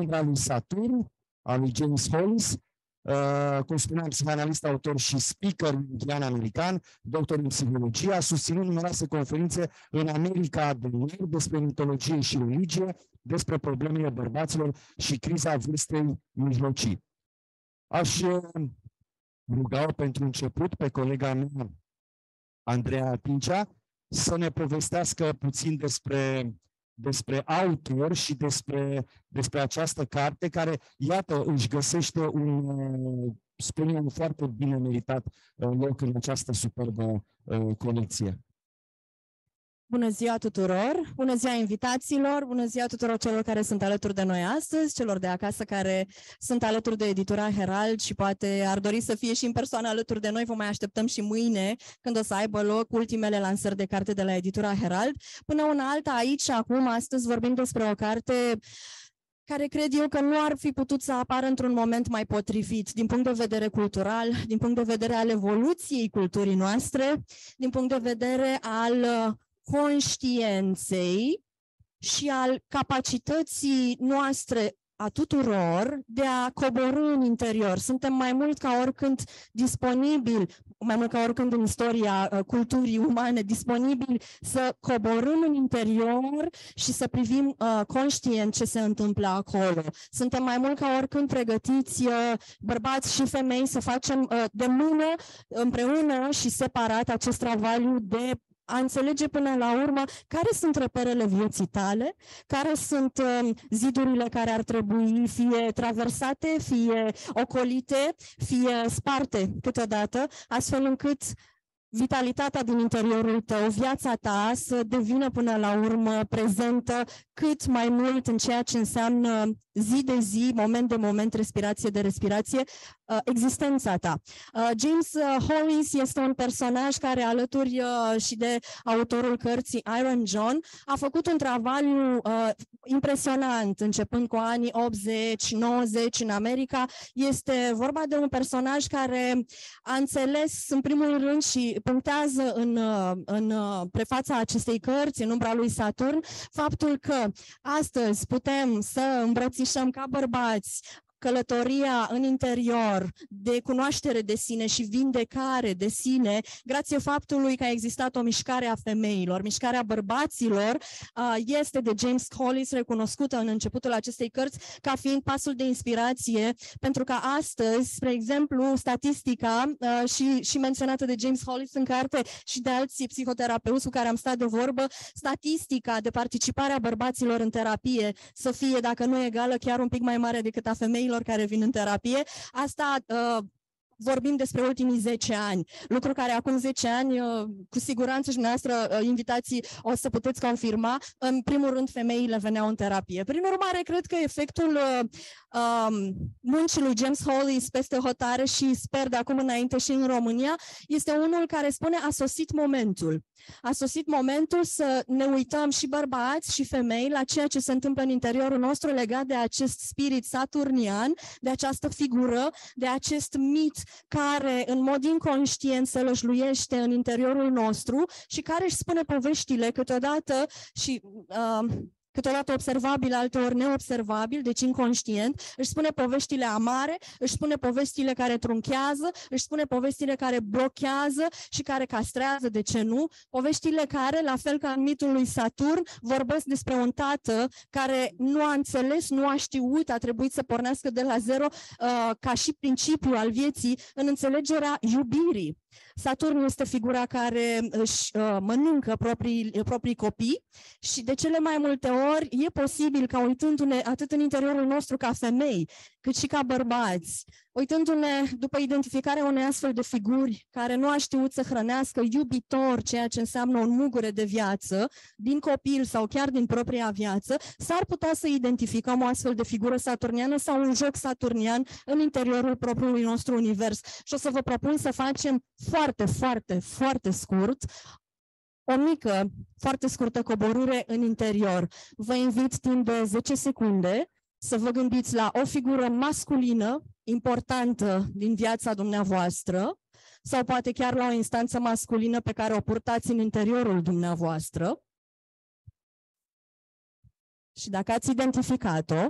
umbra lui Saturn, a lui James Hollis, Uh, cum spuneam, psihanalist, autor și speaker indian american, doctor în psihologie, a susținut numeroase conferințe în America de Nord despre mitologie și religie, despre problemele bărbaților și criza vârstei mijlocii. Aș uh, ruga pentru început pe colega mea, Andreea Pincea, să ne povestească puțin despre despre autor și despre, despre această carte care, iată, își găsește un, spune un foarte bine meritat uh, loc în această superbă uh, colecție. Bună ziua tuturor! Bună ziua invitațiilor! Bună ziua tuturor celor care sunt alături de noi astăzi, celor de acasă care sunt alături de editura Herald și poate ar dori să fie și în persoană alături de noi. Vă mai așteptăm și mâine când o să aibă loc ultimele lansări de carte de la editura Herald. Până una alta, aici, acum, astăzi vorbim despre o carte care cred eu că nu ar fi putut să apară într-un moment mai potrivit din punct de vedere cultural, din punct de vedere al evoluției culturii noastre, din punct de vedere al conștienței și al capacității noastre a tuturor de a coborâ în interior. Suntem mai mult ca oricând disponibili, mai mult ca oricând în istoria uh, culturii umane, disponibili să coborâm în interior și să privim uh, conștient ce se întâmplă acolo. Suntem mai mult ca oricând pregătiți, uh, bărbați și femei, să facem uh, de mână împreună și separat acest travaliu de a înțelege până la urmă care sunt reperele vieții tale, care sunt um, zidurile care ar trebui fie traversate, fie ocolite, fie sparte câteodată, astfel încât vitalitatea din interiorul tău, viața ta să devină până la urmă prezentă cât mai mult în ceea ce înseamnă zi de zi, moment de moment, respirație de respirație, uh, existența ta. Uh, James uh, Hollis este un personaj care, alături și de autorul cărții Iron John, a făcut un travaliu impresionant, începând cu anii 80-90 în America. Este vorba de un personaj care a înțeles, în primul rând, și punctează în, în prefața acestei cărți, în umbra lui Saturn, faptul că astăzi putem să îmbrățișăm ca bărbați călătoria în interior de cunoaștere de sine și vindecare de sine, grație faptului că a existat o mișcare a femeilor. Mișcarea bărbaților este de James Hollis recunoscută în începutul acestei cărți ca fiind pasul de inspirație, pentru că astăzi, spre exemplu, statistica și, și menționată de James Hollis în carte și de alți psihoterapeuți cu care am stat de vorbă, statistica de participare a bărbaților în terapie să fie, dacă nu egală, chiar un pic mai mare decât a femeilor, femeilor care vin în terapie. Asta uh, vorbim despre ultimii 10 ani, lucru care acum 10 ani, uh, cu siguranță și dumneavoastră, uh, invitații, o să puteți confirma, în primul rând femeile veneau în terapie. Prin urmare, cred că efectul uh, um, muncii lui James Hollis peste hotare și sper de acum înainte și în România, este unul care spune a sosit momentul. A sosit momentul să ne uităm și bărbați și femei la ceea ce se întâmplă în interiorul nostru legat de acest spirit saturnian, de această figură, de acest mit care în mod inconștient se lășluiește în interiorul nostru și care își spune poveștile câteodată și uh, câteodată observabil, alteori neobservabil, deci inconștient, își spune poveștile amare, își spune povestile care trunchează, își spune povestile care blochează și care castrează, de ce nu, poveștile care, la fel ca în mitul lui Saturn, vorbesc despre un tată care nu a înțeles, nu a știut, a trebuit să pornească de la zero uh, ca și principiu al vieții în înțelegerea iubirii. Saturn este figura care își uh, mănâncă proprii, proprii copii și de cele mai multe ori e posibil ca uitându-ne atât în interiorul nostru ca femei, cât și ca bărbați, uitându-ne după identificarea unei astfel de figuri care nu a știut să hrănească iubitor ceea ce înseamnă un mugure de viață, din copil sau chiar din propria viață, s-ar putea să identificăm o astfel de figură saturniană sau un joc saturnian în interiorul propriului nostru univers. Și o să vă propun să facem foarte, foarte, foarte scurt o mică, foarte scurtă coborâre în interior. Vă invit timp de 10 secunde să vă gândiți la o figură masculină importantă din viața dumneavoastră sau poate chiar la o instanță masculină pe care o purtați în interiorul dumneavoastră. Și dacă ați identificat-o,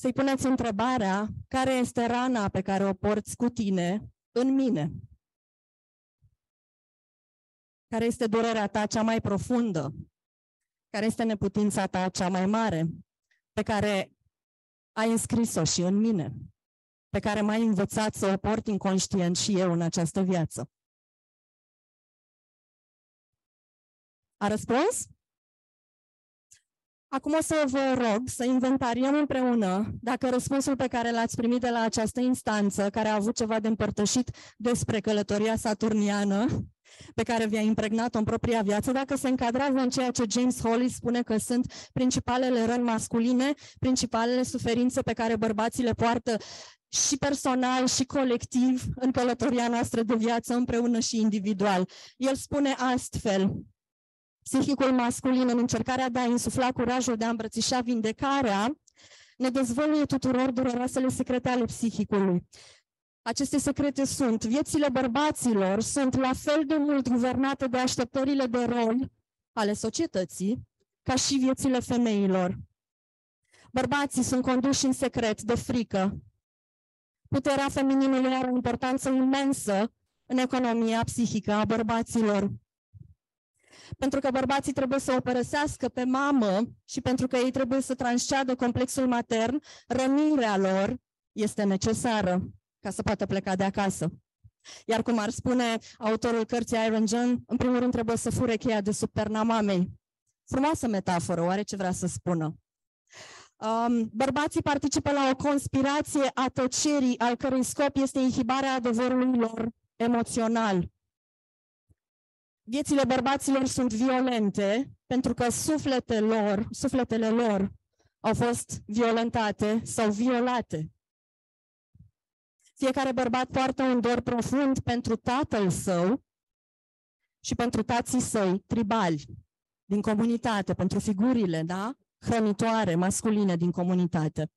să-i puneți întrebarea care este rana pe care o porți cu tine în mine. Care este durerea ta cea mai profundă? Care este neputința ta cea mai mare? Pe care ai înscris-o și în mine? Pe care m-ai învățat să o port inconștient și eu în această viață? A răspuns? Acum o să vă rog să inventariem împreună dacă răspunsul pe care l-ați primit de la această instanță, care a avut ceva de împărtășit despre călătoria saturniană, pe care vi-a impregnat-o în propria viață, dacă se încadrează în ceea ce James Holly spune că sunt principalele răni masculine, principalele suferințe pe care bărbații le poartă și personal și colectiv în călătoria noastră de viață, împreună și individual. El spune astfel, psihicul masculin în încercarea de a insufla curajul de a îmbrățișa vindecarea, ne dezvăluie tuturor dureroasele secrete ale psihicului. Aceste secrete sunt, viețile bărbaților sunt la fel de mult guvernate de așteptările de rol ale societății, ca și viețile femeilor. Bărbații sunt conduși în secret de frică. Puterea feminină are o importanță imensă în economia psihică a bărbaților pentru că bărbații trebuie să o părăsească pe mamă și pentru că ei trebuie să transceadă complexul matern, rănirea lor este necesară ca să poată pleca de acasă. Iar cum ar spune autorul cărții Iron John, în primul rând trebuie să fure cheia de sub perna mamei. Frumoasă metaforă, oare ce vrea să spună? Um, bărbații participă la o conspirație a tăcerii, al cărui scop este inhibarea adevărului lor emoțional. Viețile bărbaților sunt violente pentru că sufletele lor, sufletele lor au fost violentate sau violate. Fiecare bărbat poartă un dor profund pentru tatăl său și pentru tații săi tribali din comunitate, pentru figurile, da? Hrănitoare, masculine din comunitate.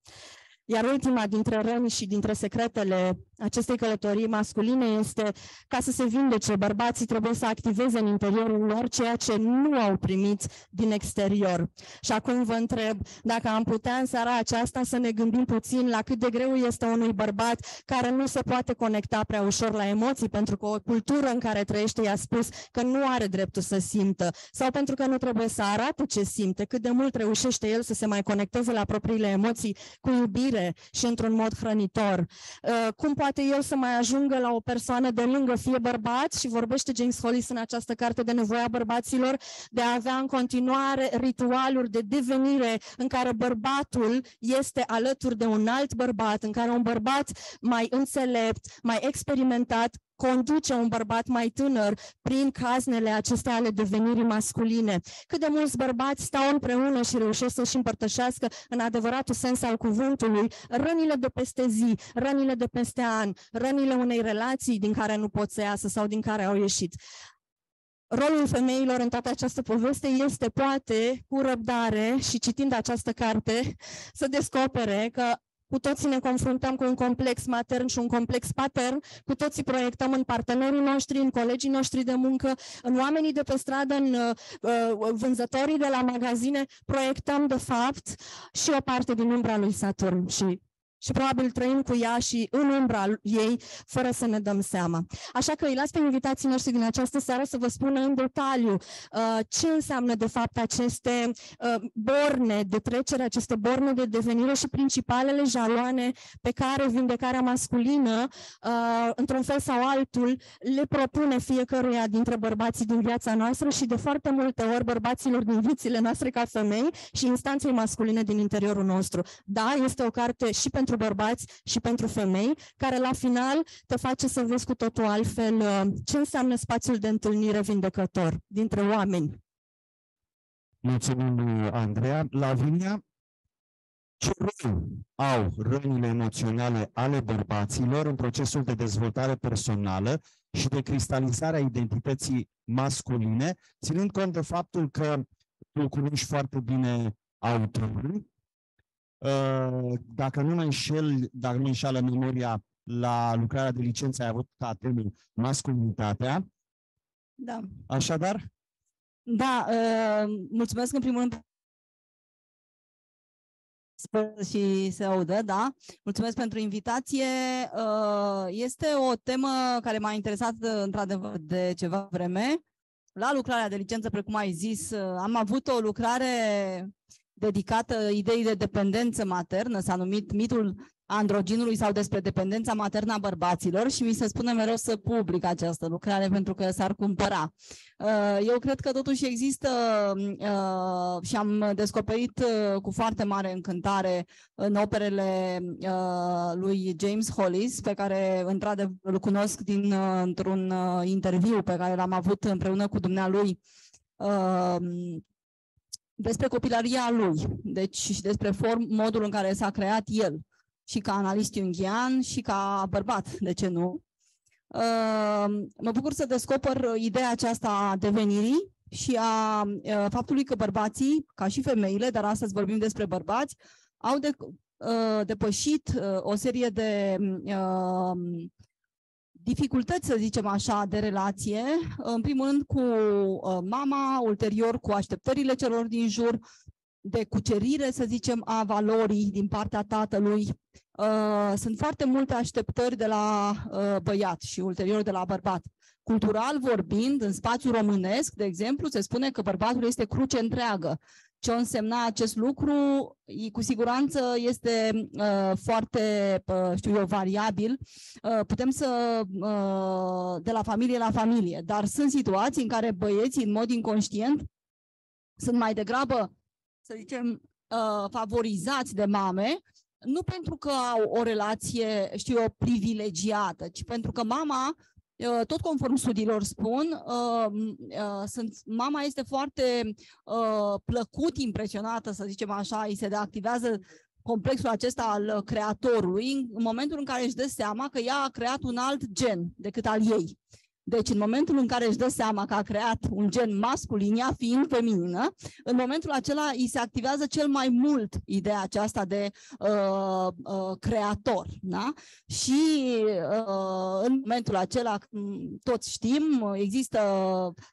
Iar ultima dintre răni și dintre secretele acestei călătorii masculine este ca să se vindece, bărbații trebuie să activeze în interiorul lor ceea ce nu au primit din exterior. Și acum vă întreb dacă am putea în seara aceasta să ne gândim puțin la cât de greu este unui bărbat care nu se poate conecta prea ușor la emoții, pentru că o cultură în care trăiește i-a spus că nu are dreptul să simtă, sau pentru că nu trebuie să arate ce simte, cât de mult reușește el să se mai conecteze la propriile emoții cu iubire și într-un mod hrănitor. Uh, cum poate el să mai ajungă la o persoană de lângă, fie bărbat, și vorbește James Hollis în această carte de nevoia bărbaților, de a avea în continuare ritualuri de devenire în care bărbatul este alături de un alt bărbat, în care un bărbat mai înțelept, mai experimentat, conduce un bărbat mai tânăr prin caznele acestea ale devenirii masculine. Cât de mulți bărbați stau împreună și reușesc să-și împărtășească în adevăratul sens al cuvântului rănile de peste zi, rănile de peste an, rănile unei relații din care nu pot să iasă sau din care au ieșit. Rolul femeilor în toată această poveste este, poate, cu răbdare și citind această carte, să descopere că cu toții ne confruntăm cu un complex matern și un complex patern, cu toții proiectăm în partenerii noștri, în colegii noștri de muncă, în oamenii de pe stradă, în uh, uh vânzătorii de la magazine, proiectăm de fapt și o parte din umbra lui Saturn și și probabil trăim cu ea și în umbra ei, fără să ne dăm seama. Așa că îi las pe invitații noștri din această seară să vă spună în detaliu uh, ce înseamnă de fapt aceste uh, borne de trecere, aceste borne de devenire și principalele jaloane pe care vindecarea masculină, uh, într-un fel sau altul, le propune fiecăruia dintre bărbații din viața noastră și de foarte multe ori bărbaților din viețile noastre ca femei și instanței masculine din interiorul nostru. Da, este o carte și pentru pentru bărbați și pentru femei, care la final te face să vezi cu totul altfel uh, ce înseamnă spațiul de întâlnire vindecător dintre oameni. Mulțumim, Andreea. Lavinia, ce rol au rănile emoționale ale bărbaților în procesul de dezvoltare personală și de cristalizare a identității masculine, ținând cont de faptul că tu cunoști foarte bine autorul Uh, dacă nu mă înșel, dacă nu înșală memoria, la lucrarea de licență ai avut ca temă masculinitatea. Da. Așadar? Da, uh, mulțumesc în primul rând Sper și se audă, da. Mulțumesc pentru invitație. Uh, este o temă care m-a interesat uh, într-adevăr de ceva vreme. La lucrarea de licență, precum ai zis, uh, am avut o lucrare dedicată ideii de dependență maternă, s-a numit mitul androginului sau despre dependența maternă a bărbaților și mi se spune mereu să public această lucrare pentru că s-ar cumpăra. Uh, eu cred că totuși există uh, și am descoperit uh, cu foarte mare încântare în operele lui James Hollis, pe care într-adevăr îl cunosc din, într-un interviu pe care l-am avut împreună cu dumnealui despre copilăria lui, deci și despre form, modul în care s-a creat el și ca analist jungian și ca bărbat, de ce nu? Uh, mă bucur să descoper ideea aceasta a devenirii și a uh, faptului că bărbații, ca și femeile, dar astăzi vorbim despre bărbați, au de, uh, depășit o serie de dificultăți, să zicem așa, de relație, în primul rând cu mama, ulterior cu așteptările celor din jur, de cucerire, să zicem, a valorii din partea tatălui. Uh, sunt foarte multe așteptări de la uh, băiat și ulterior de la bărbat. Cultural vorbind, în spațiul românesc, de exemplu, se spune că bărbatul este cruce întreagă. Ce o însemna acest lucru, cu siguranță este uh, foarte, uh, știu eu, variabil. Uh, putem să, uh, de la familie la familie, dar sunt situații în care băieții, în mod inconștient, sunt mai degrabă să zicem, uh, favorizați de mame, nu pentru că au o relație, știu eu, privilegiată, ci pentru că mama, uh, tot conform studiilor spun, uh, sunt, mama este foarte plăcut impresionată, să zicem așa, îi se deactivează complexul acesta al creatorului în momentul în care își dă seama că ea a creat un alt gen decât al ei. Deci, în momentul în care își dă seama că a creat un gen masculin, ea fiind feminină, în momentul acela îi se activează cel mai mult ideea aceasta de uh, uh, creator. Da? Și uh, în momentul acela, toți știm, există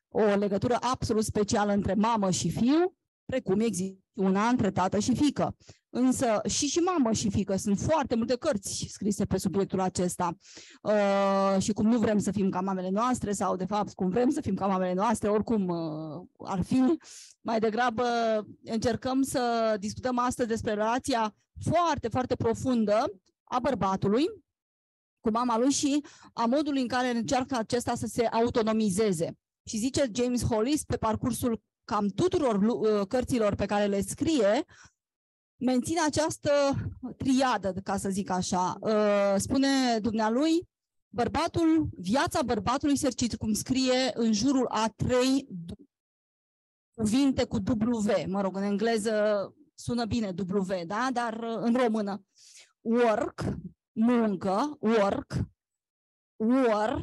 o legătură absolut specială între mamă și fiu, precum există una între tată și fică. Însă și și mamă și fică sunt foarte multe cărți scrise pe subiectul acesta uh, și cum nu vrem să fim ca mamele noastre sau de fapt cum vrem să fim ca mamele noastre, oricum uh, ar fi, mai degrabă încercăm să discutăm astăzi despre relația foarte, foarte profundă a bărbatului cu mama lui și a modului în care încearcă acesta să se autonomizeze. Și zice James Hollis pe parcursul cam tuturor uh, cărților pe care le scrie, menține această triadă, ca să zic așa. Uh, spune dumnealui, bărbatul, viața bărbatului se circumscrie în jurul a trei cuvinte cu W, mă rog, în engleză sună bine W, da? dar uh, în română. Work, muncă, work, war,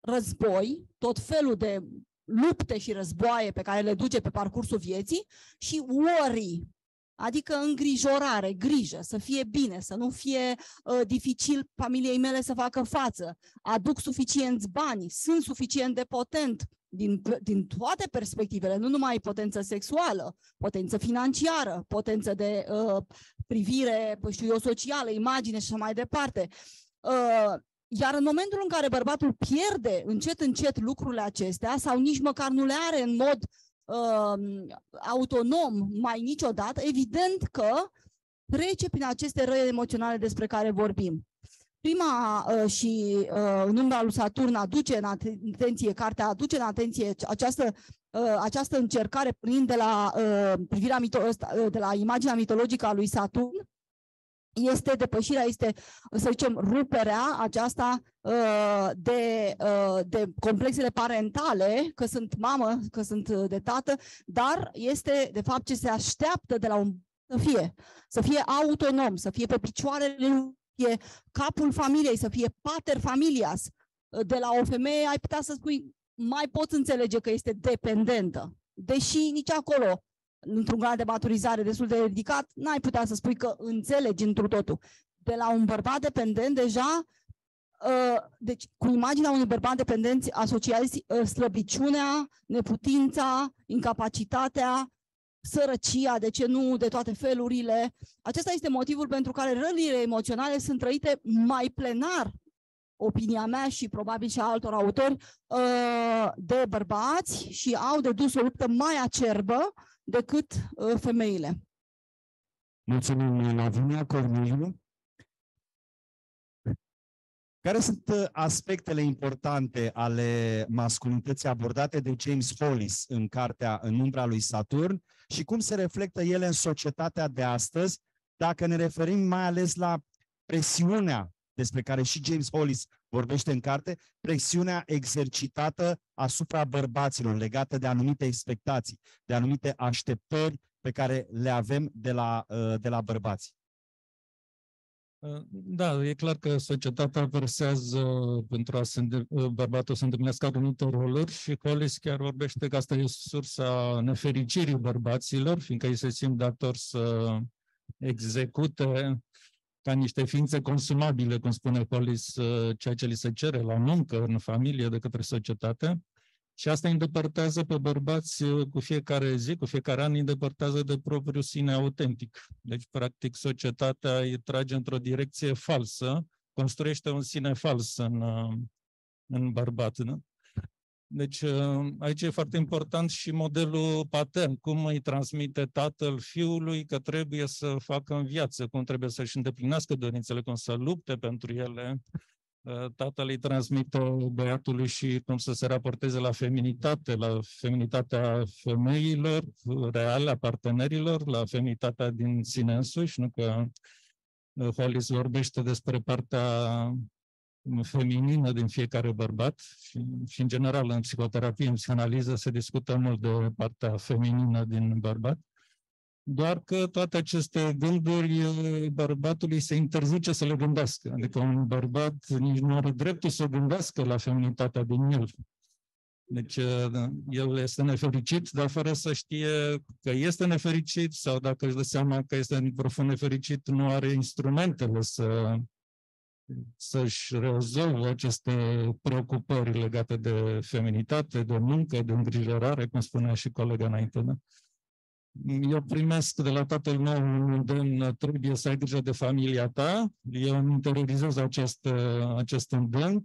război, tot felul de lupte și războaie pe care le duce pe parcursul vieții și worry, Adică îngrijorare, grijă, să fie bine, să nu fie uh, dificil familiei mele să facă față, aduc suficienți bani, sunt suficient de potent din, din toate perspectivele, nu numai potență sexuală, potență financiară, potență de uh, privire, știu eu, socială, imagine și așa mai departe. Uh, iar în momentul în care bărbatul pierde încet, încet lucrurile acestea sau nici măcar nu le are în mod uh, autonom mai niciodată, evident că trece prin aceste răi emoționale despre care vorbim. Prima uh, și uh, numărul lui Saturn aduce în atenție, cartea aduce în atenție această, uh, această încercare prin de la uh, privirea mito- uh, de la imaginea mitologică a lui Saturn, este depășirea, este, să zicem, ruperea aceasta uh, de, uh, de complexele parentale, că sunt mamă, că sunt uh, de tată, dar este, de fapt, ce se așteaptă de la un să fie, să fie autonom, să fie pe picioarele lui, să fie capul familiei, să fie pater familias. De la o femeie ai putea să spui, mai poți înțelege că este dependentă, deși nici acolo într-un grad de maturizare destul de ridicat, n-ai putea să spui că înțelegi într totul. De la un bărbat dependent, deja, uh, deci cu imaginea unui bărbat dependent asociați uh, slăbiciunea, neputința, incapacitatea, sărăcia, de ce nu, de toate felurile. Acesta este motivul pentru care rănile emoționale sunt trăite mai plenar, opinia mea și probabil și a altor autori, uh, de bărbați și au de dus o luptă mai acerbă decât uh, femeile. Mulțumim, Lavinia Corneliu. Care sunt uh, aspectele importante ale masculinității abordate de James Hollis în cartea În umbra lui Saturn și cum se reflectă ele în societatea de astăzi, dacă ne referim mai ales la presiunea despre care și James Hollis vorbește în carte, presiunea exercitată asupra bărbaților legată de anumite expectații, de anumite așteptări pe care le avem de la, uh, de la bărbați. Da, e clar că societatea versează pentru a se înde- bărbatul să îndeplinească anumite roluri și Hollis chiar vorbește că asta e sursa nefericirii bărbaților, fiindcă ei se simt dator să execute ca niște ființe consumabile, cum spune Hollis, ceea ce li se cere la muncă, în familie, de către societate. Și asta îi îndepărtează pe bărbați uh, cu fiecare zi, cu fiecare an, îi îndepărtează de propriul sine autentic. Deci, practic, societatea îi trage într-o direcție falsă, construiește un sine fals în, uh, în bărbat. Nu? Deci, uh, aici e foarte important și modelul patern, cum îi transmite tatăl fiului că trebuie să facă în viață, cum trebuie să-și îndeplinească dorințele, cum să lupte pentru ele, Uh, tatăl îi transmită băiatului și cum să se raporteze la feminitate, la feminitatea femeilor reale, a partenerilor, la feminitatea din sine însuși, nu că uh, Hollis vorbește despre partea feminină din fiecare bărbat și, și în general în psihoterapie, în psihanaliză se discută mult de partea feminină din bărbat doar că toate aceste gânduri bărbatului se interzice să le gândească. Adică un bărbat nici nu are dreptul să gândească la feminitatea din el. Deci el este nefericit, dar fără să știe că este nefericit sau dacă își dă seama că este profund nefericit, nu are instrumentele să, să-și rezolve aceste preocupări legate de feminitate, de muncă, de îngrijorare, cum spunea și colega înainte. Da? eu primesc de la tatăl meu un îndemn, trebuie să ai grijă de familia ta, eu îmi interiorizez acest, acest îndemn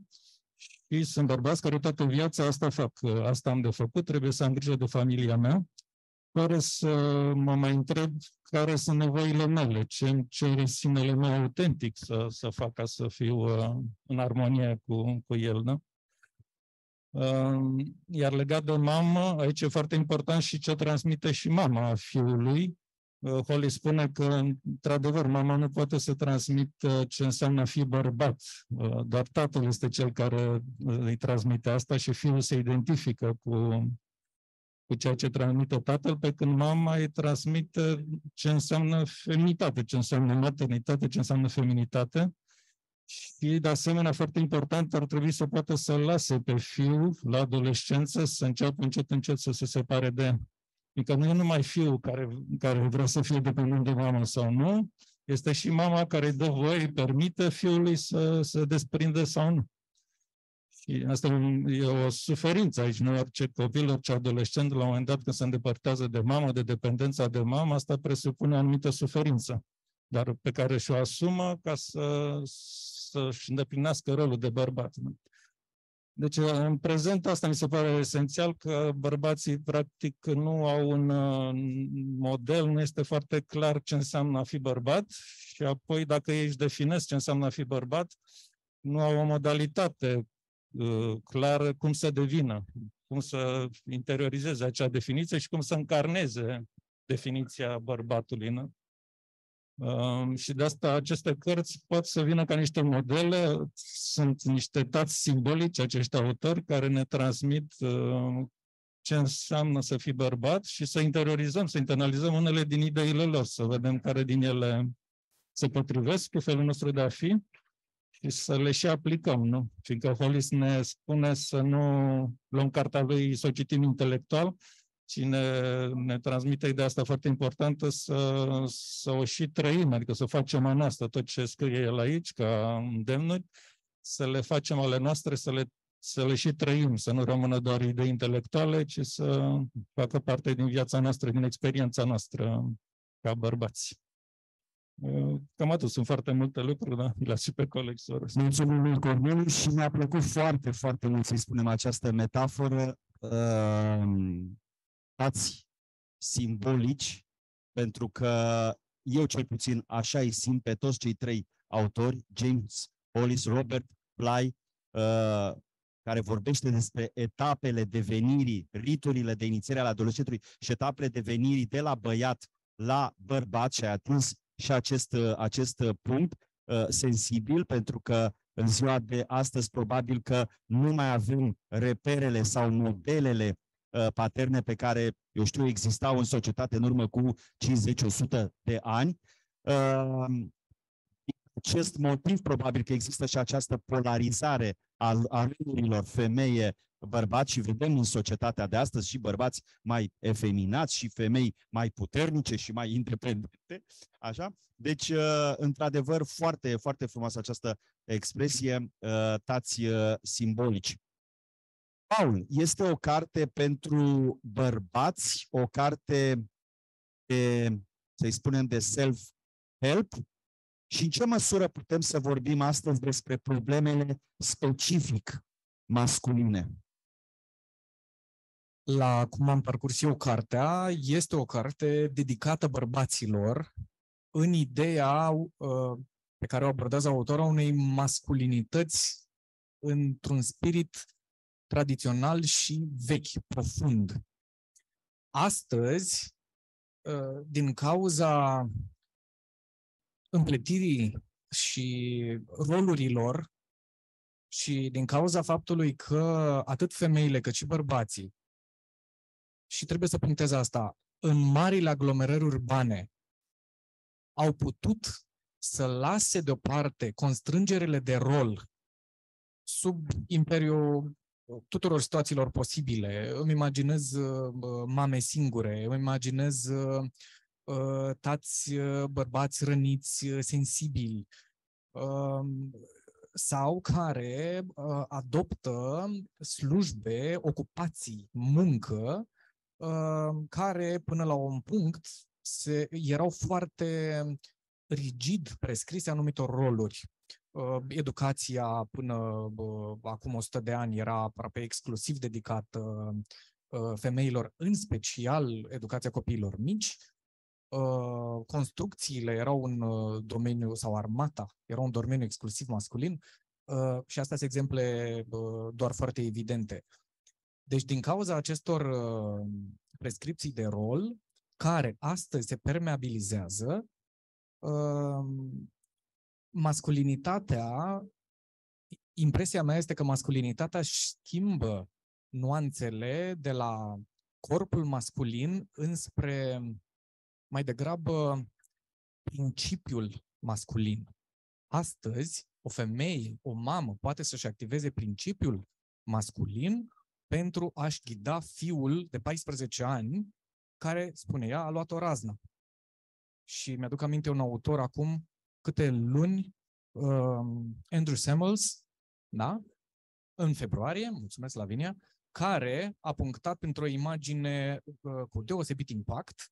și sunt bărbați care toată viața asta fac, asta am de făcut, trebuie să am grijă de familia mea, fără să mă mai întreb care sunt nevoile mele, ce îmi cere sinele meu autentic să, să fac ca să fiu uh, în armonie cu, cu el. Da? Iar legat de mamă, aici e foarte important și ce transmite și mama fiului. Uh, Holly spune că, într-adevăr, mama nu poate să transmită ce înseamnă a fi bărbat. Uh, doar tatăl este cel care uh, îi transmite asta și fiul se identifică cu, cu ceea ce transmite tatăl, pe când mama îi transmite ce înseamnă feminitate, ce înseamnă maternitate, ce înseamnă feminitate. Și, de asemenea, foarte important, ar trebui să poată să-l lase pe fiul la adolescență să înceapă încet, încet să se separe de Adică nu e numai fiul care, care vrea să fie dependent de mamă sau nu, este și mama care îi dă voie, îi permite fiului să se desprindă sau nu. Și asta e o suferință aici, nu orice copil, orice adolescent, la un moment dat când se îndepărtează de mamă, de dependența de mamă, asta presupune o anumită suferință, dar pe care și-o asumă ca să, să-și îndeplinească rolul de bărbat. Deci, în prezent, asta mi se pare esențial, că bărbații, practic, nu au un model, nu este foarte clar ce înseamnă a fi bărbat și apoi, dacă ei își definesc ce înseamnă a fi bărbat, nu au o modalitate uh, clară cum să devină, cum să interiorizeze acea definiție și cum să încarneze definiția bărbatului. Nu? și de asta aceste cărți pot să vină ca niște modele, sunt niște tați simbolici acești autori care ne transmit uh, ce înseamnă să fii bărbat și să interiorizăm, să internalizăm unele din ideile lor, să vedem care din ele se potrivesc cu felul nostru de a fi și să le și aplicăm, nu? Fiindcă Hollis ne spune să nu luăm cartea lui, să o citim intelectual, și ne, ne transmite ideea asta foarte importantă să, să o și trăim, adică să facem a noastră tot ce scrie el aici ca îndemnuri, să le facem ale noastre, să le să le și trăim, să nu rămână doar idei intelectuale, ci să facă parte din viața noastră, din experiența noastră ca bărbați. Cam atât, sunt foarte multe lucruri, da? Mi și pe coleg să Mulțumim mult, Corneliu, și mi-a plăcut foarte, foarte mult să-i spunem această metaforă. Uh, ați simbolici, pentru că eu cel puțin așa îi simt pe toți cei trei autori, James Hollis, Robert Bly, uh, care vorbește despre etapele devenirii, riturile de inițiere ale adolescentului și etapele devenirii de la băiat la bărbat și a atins și acest, acest punct uh, sensibil, pentru că în ziua de astăzi probabil că nu mai avem reperele sau modelele uh, paterne pe care, eu știu, existau în societate în urmă cu 50-100 de ani. Uh, acest motiv, probabil că există și această polarizare a, a rândurilor femeie bărbați și vedem în societatea de astăzi și bărbați mai efeminați și femei mai puternice și mai independente, așa? Deci, uh, într-adevăr, foarte, foarte frumoasă această expresie, uh, tați uh, simbolici. Paul, este o carte pentru bărbați, o carte de, să-i spunem, de self-help, și în ce măsură putem să vorbim astăzi despre problemele specific masculine? La cum am parcurs eu cartea, este o carte dedicată bărbaților în ideea uh, pe care o abordează autorul unei masculinități într-un spirit tradițional și vechi, profund. Astăzi, uh, din cauza împletirii și rolurilor și din cauza faptului că atât femeile cât și bărbații, și trebuie să punctez asta, în marile aglomerări urbane au putut să lase deoparte constrângerile de rol sub imperiul tuturor situațiilor posibile. Îmi imaginez uh, mame singure, îmi imaginez uh, Uh, tați uh, bărbați răniți, uh, sensibili, um, sau care adoptă slujbe, ocupații, muncă, care până la un punct se, erau foarte rigid prescrise anumitor roluri. Educația până acum 100 de ani era aproape exclusiv dedicată femeilor, în special educația copiilor mici, uh, construcțiile erau un uh, domeniu, sau armata era un domeniu exclusiv masculin, uh, și astea sunt exemple uh, doar foarte evidente. Deci, din cauza acestor uh, prescripții de rol, care astăzi se permeabilizează, uh, masculinitatea, impresia mea este că masculinitatea schimbă nuanțele de la corpul masculin înspre mai degrabă principiul masculin. Astăzi, o femeie, o mamă, poate să-și activeze principiul masculin pentru a-și ghida fiul de 14 ani care, spune ea, a luat o raznă. Și mi-aduc aminte un autor acum câte luni, uh, Andrew Samuels, da? în februarie, mulțumesc Lavinia, care a punctat pentru o imagine uh, cu deosebit impact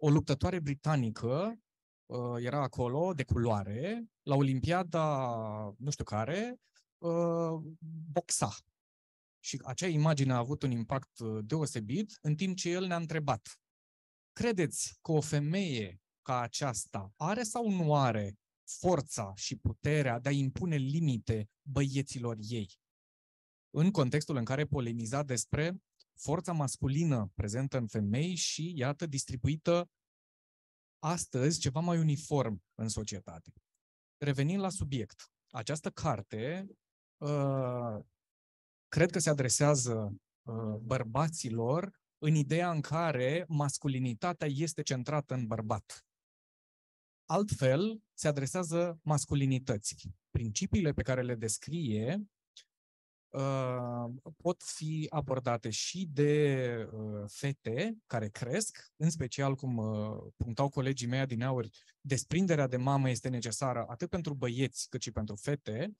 o luptătoare britanică uh, era acolo, de culoare, la Olimpiada, nu știu care, uh, boxa. Și acea imagine a avut un impact uh, deosebit, în timp ce el ne-a întrebat. Credeți că o femeie ca aceasta are sau nu are forța și puterea de a impune limite băieților ei? În contextul în care polemiza despre forța masculină prezentă în femei și, iată, distribuită astăzi ceva mai uniform în societate. Revenind la subiect, această carte uh, cred că se adresează uh, bărbaților în ideea în care masculinitatea este centrată în bărbat. Altfel, se adresează masculinității. Principiile pe care le descrie Uh, pot fi abordate și de uh, fete care cresc, în special cum uh, punctau colegii mei din aur, desprinderea de mamă este necesară atât pentru băieți cât și pentru fete,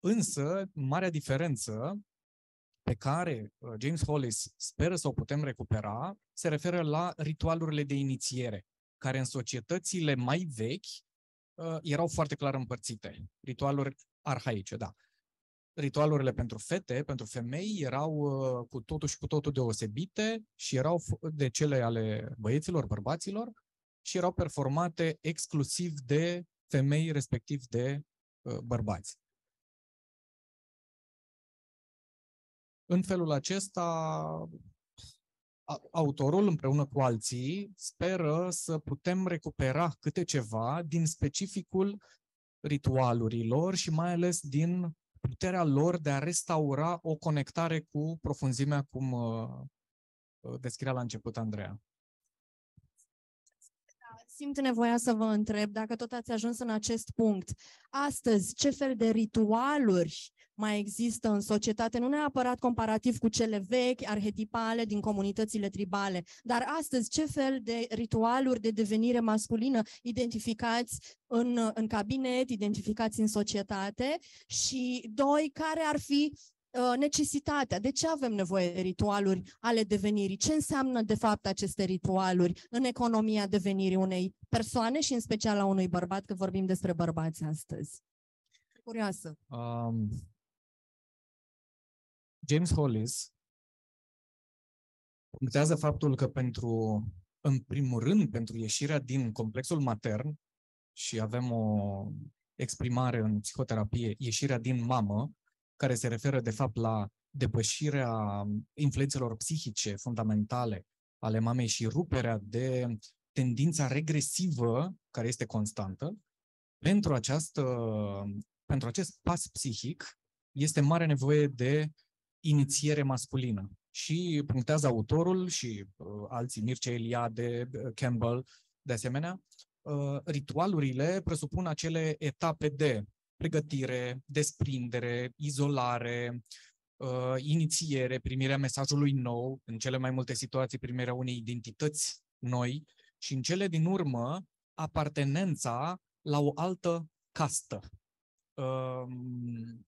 Însă, marea diferență pe care uh, James Hollis speră să o putem recupera se referă la ritualurile de inițiere, care în societățile mai vechi uh, erau foarte clar împărțite. Ritualuri arhaice, da. Ritualurile pentru fete, pentru femei, erau uh, cu totul și cu totul deosebite și erau de cele ale băieților, bărbaților și erau performate exclusiv de femei, respectiv de bărbați. În felul acesta, autorul împreună cu alții speră să putem recupera câte ceva din specificul ritualurilor și mai ales din puterea lor de a restaura o conectare cu profunzimea, cum uh, uh, descria la început Andreea. Simt nevoia să vă întreb, dacă tot ați ajuns în acest punct, astăzi ce fel de ritualuri mai există în societate, nu neapărat comparativ cu cele vechi, arhetipale din comunitățile tribale, dar astăzi ce fel de ritualuri de devenire masculină identificați în, în cabinet, identificați în societate și, doi, care ar fi Uh, necesitatea. De ce avem nevoie de ritualuri ale devenirii? Ce înseamnă, de fapt, aceste ritualuri în economia devenirii unei persoane și, în special, a unui bărbat, că vorbim despre bărbați astăzi? Curioasă. Um, James Hollis punctează faptul că pentru, în primul rând, pentru ieșirea din complexul matern, și avem o exprimare în psihoterapie, ieșirea din mamă, care se referă de fapt la depășirea influențelor psihice fundamentale ale mamei și ruperea de tendința regresivă care este constantă, pentru, această, pentru acest pas psihic este mare nevoie de inițiere masculină. Și punctează autorul și uh, alții, Mircea Eliade, Campbell, de asemenea, uh, ritualurile presupun acele etape de pregătire, desprindere, izolare, uh, inițiere, primirea mesajului nou, în cele mai multe situații primirea unei identități noi și în cele din urmă apartenența la o altă castă. Uh,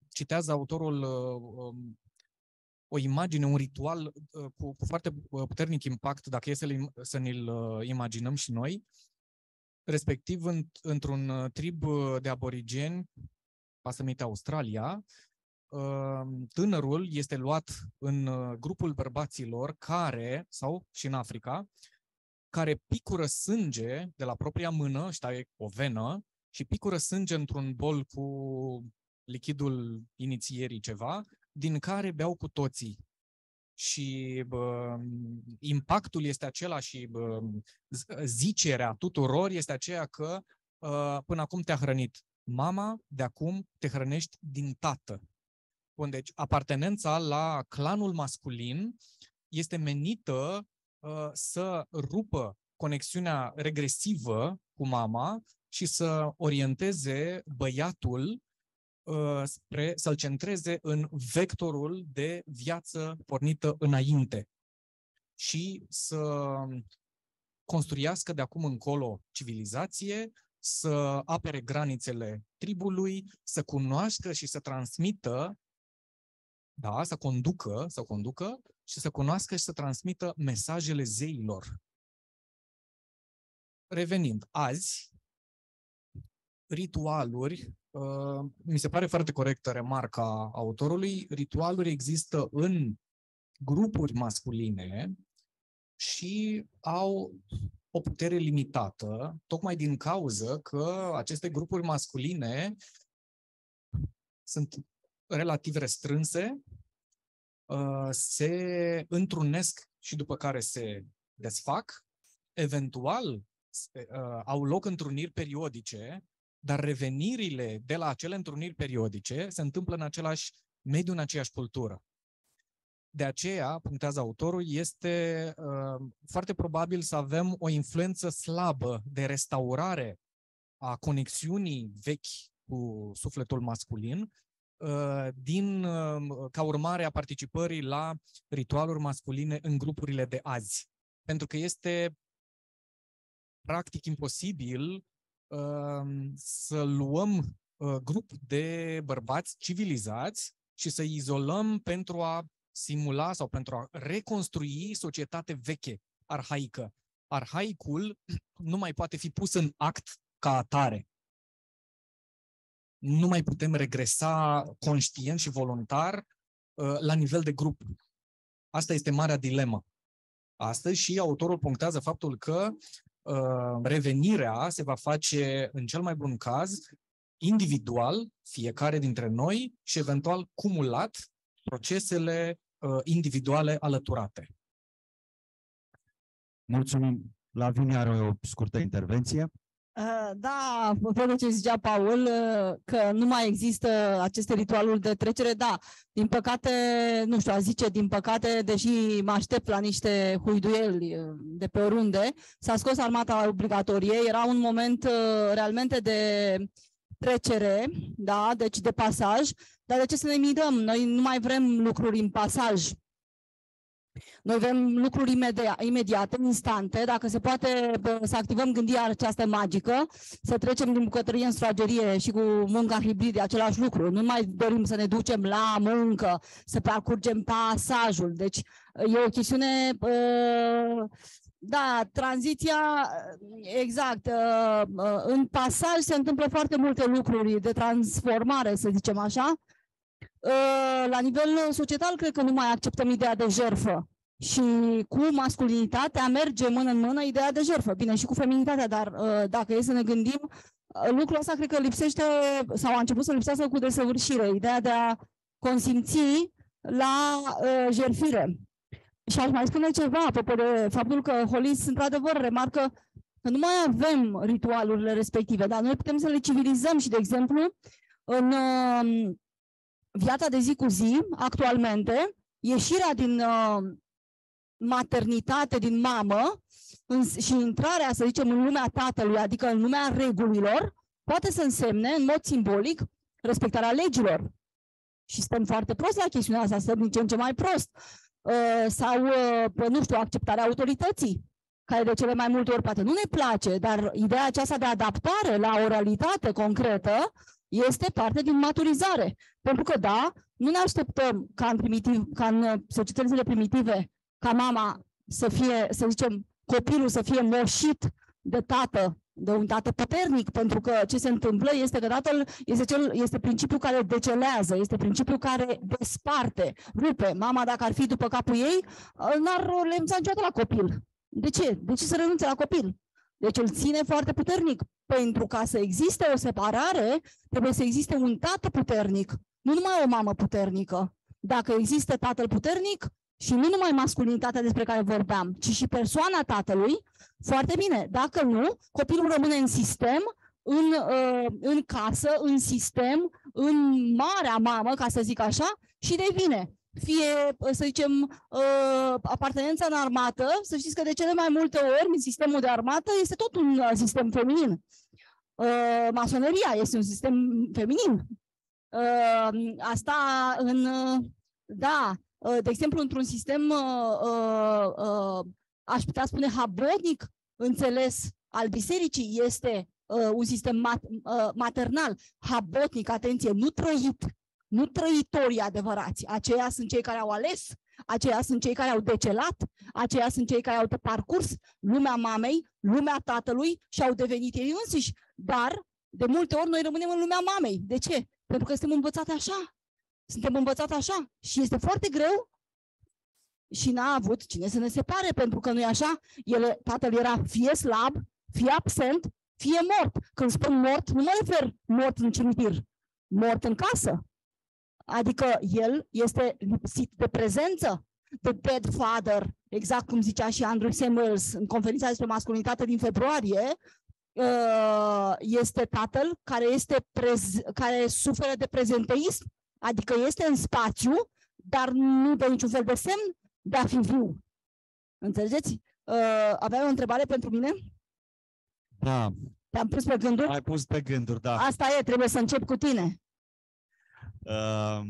citează autorul uh, um, o imagine, un ritual uh, cu, cu foarte puternic impact, dacă e să, să ne-l uh, imaginăm și noi, respectiv în, într-un uh, trib de aborigeni pasămite Australia, uh, tânărul este luat în uh, grupul bărbaților care, sau și în Africa, care picură sânge de la propria mână, știi, o venă, și picură sânge într-un bol cu lichidul inițierii ceva, din care beau cu toții. Și bă, impactul este acela și bă, zicerea tuturor este aceea că uh, până acum te-a hrănit mama de acum te hrănești din tată. Bun, deci apartenența la clanul masculin este menită uh, să rupă conexiunea regresivă cu mama și să orienteze băiatul uh, spre, să-l centreze în vectorul de viață pornită înainte și să construiască de acum încolo civilizație, să apere granițele tribului, să cunoască și să transmită, da, să conducă, să conducă și să cunoască și să transmită mesajele zeilor. Revenind, azi, ritualuri, uh, mi se pare foarte corectă remarca autorului, ritualuri există în grupuri masculine și au o putere limitată, tocmai din cauză că aceste grupuri masculine sunt relativ restrânse, uh, se întrunesc și după care se desfac, eventual uh, au loc întruniri periodice, dar revenirile de la acele întruniri periodice se întâmplă în același mediu, în aceeași cultură. De aceea, punctează autorul, este uh, foarte probabil să avem o influență slabă de restaurare a conexiunii vechi cu sufletul masculin, uh, din, uh, ca urmare a participării la ritualuri masculine în grupurile de azi. Pentru că este practic imposibil uh, să luăm uh, grup de bărbați civilizați și să izolăm pentru a simula sau pentru a reconstrui societate veche, arhaică. Arhaicul nu mai poate fi pus în act ca atare. Nu mai putem regresa conștient și voluntar uh, la nivel de grup. Asta este marea dilemă. Astăzi și autorul punctează faptul că uh, revenirea se va face, în cel mai bun caz, individual, fiecare dintre noi și eventual cumulat procesele uh, individuale alăturate. Mulțumim. Lavinia are o scurtă intervenție. Uh, Da, văd ce zicea Paul, uh, că nu mai există aceste ritualuri de trecere. Da, din păcate, nu știu, a zice din păcate, deși mă aștept la niște huiduieli uh, de pe oriunde, s-a scos armata obligatorie. Era un moment uh, realmente de trecere, da, deci de pasaj. Dar de ce să ne mirăm? Noi nu mai vrem lucruri în pasaj. Noi vrem lucruri imedia, imediate, instante, dacă se poate bă, să activăm gândirea aceasta magică, să trecem din bucătărie în sufragerie și cu munca hibridă, același lucru. Nu mai dorim să ne ducem la muncă, să parcurgem pasajul. Deci e o chestiune, uh, da, tranziția, exact, uh, uh, în pasaj se întâmplă foarte multe lucruri de transformare, să zicem așa, Uh, la nivel societal, cred că nu mai acceptăm ideea de jertfă. Și cu masculinitatea merge mână în mână ideea de jertfă. Bine, și cu feminitatea, dar uh, dacă e să ne gândim, uh, lucrul ăsta cred că lipsește sau a început să lipsească cu desăvârșire. Ideea de a consimți la uh, jertfire. Și aș mai spune ceva, apropo de faptul că Holis, într-adevăr, remarcă că nu mai avem ritualurile respective, dar noi putem să le civilizăm și, de exemplu, în uh, viața de zi cu zi, actualmente, ieșirea din uh, maternitate, din mamă în, și intrarea, să zicem, în lumea tatălui, adică în lumea regulilor, poate să însemne, în mod simbolic, respectarea legilor. Și stăm foarte prost la chestiunea asta, stăm din ce în ce mai prost. Uh, sau, uh, nu știu, acceptarea autorității, care de cele mai multe ori poate nu ne place, dar ideea aceasta de adaptare la o realitate concretă este parte din maturizare. Pentru că, da, nu ne așteptăm ca în, primitiv, ca în uh, societățile primitive, ca mama să fie, să zicem, copilul să fie moșit de tată, de un tată puternic, pentru că ce se întâmplă este că tatăl este, cel, este principiul care decelează, este principiul care desparte, rupe. Mama, dacă ar fi după capul ei, uh, n-ar lemța niciodată la copil. De ce? De ce să renunțe la copil? Deci îl ține foarte puternic. Pentru ca să existe o separare, trebuie să existe un tată puternic, nu numai o mamă puternică. Dacă există tatăl puternic și nu numai masculinitatea despre care vorbeam, ci și persoana tatălui, foarte bine. Dacă nu, copilul rămâne în sistem, în, uh, în casă, în sistem, în marea mamă, ca să zic așa, și devine fie, să zicem, uh, apartenența în armată, să știți că de cele mai multe ori, în sistemul de armată, este tot un uh, sistem feminin. Uh, masoneria este un sistem feminin. Asta în, da, de exemplu, într-un sistem, aș putea spune, habonic, înțeles, al bisericii, este un sistem maternal, habotnic, atenție, nu trăit, nu trăitorii adevărați. Aceia sunt cei care au ales, aceia sunt cei care au decelat, aceia sunt cei care au parcurs lumea mamei, lumea tatălui și au devenit ei însiși. Dar, de multe ori, noi rămânem în lumea mamei. De ce? Pentru că suntem învățate așa. Suntem învățate așa. Și este foarte greu și n-a avut cine să ne separe, pentru că nu e așa. El, tatăl era fie slab, fie absent, fie mort. Când spun mort, nu mă refer mort în cimitir, mort în casă. Adică el este lipsit de prezență. The dead father, exact cum zicea și Andrew Samuels în conferința despre masculinitate din februarie, uh, este tatăl care, este prez- care suferă de prezenteism, adică este în spațiu, dar nu dă niciun fel de semn de a fi viu. Înțelegeți? Uh, aveai o întrebare pentru mine? Da, Te-am pus pe gânduri? ai pus pe gânduri, da. Asta e, trebuie să încep cu tine. Uh,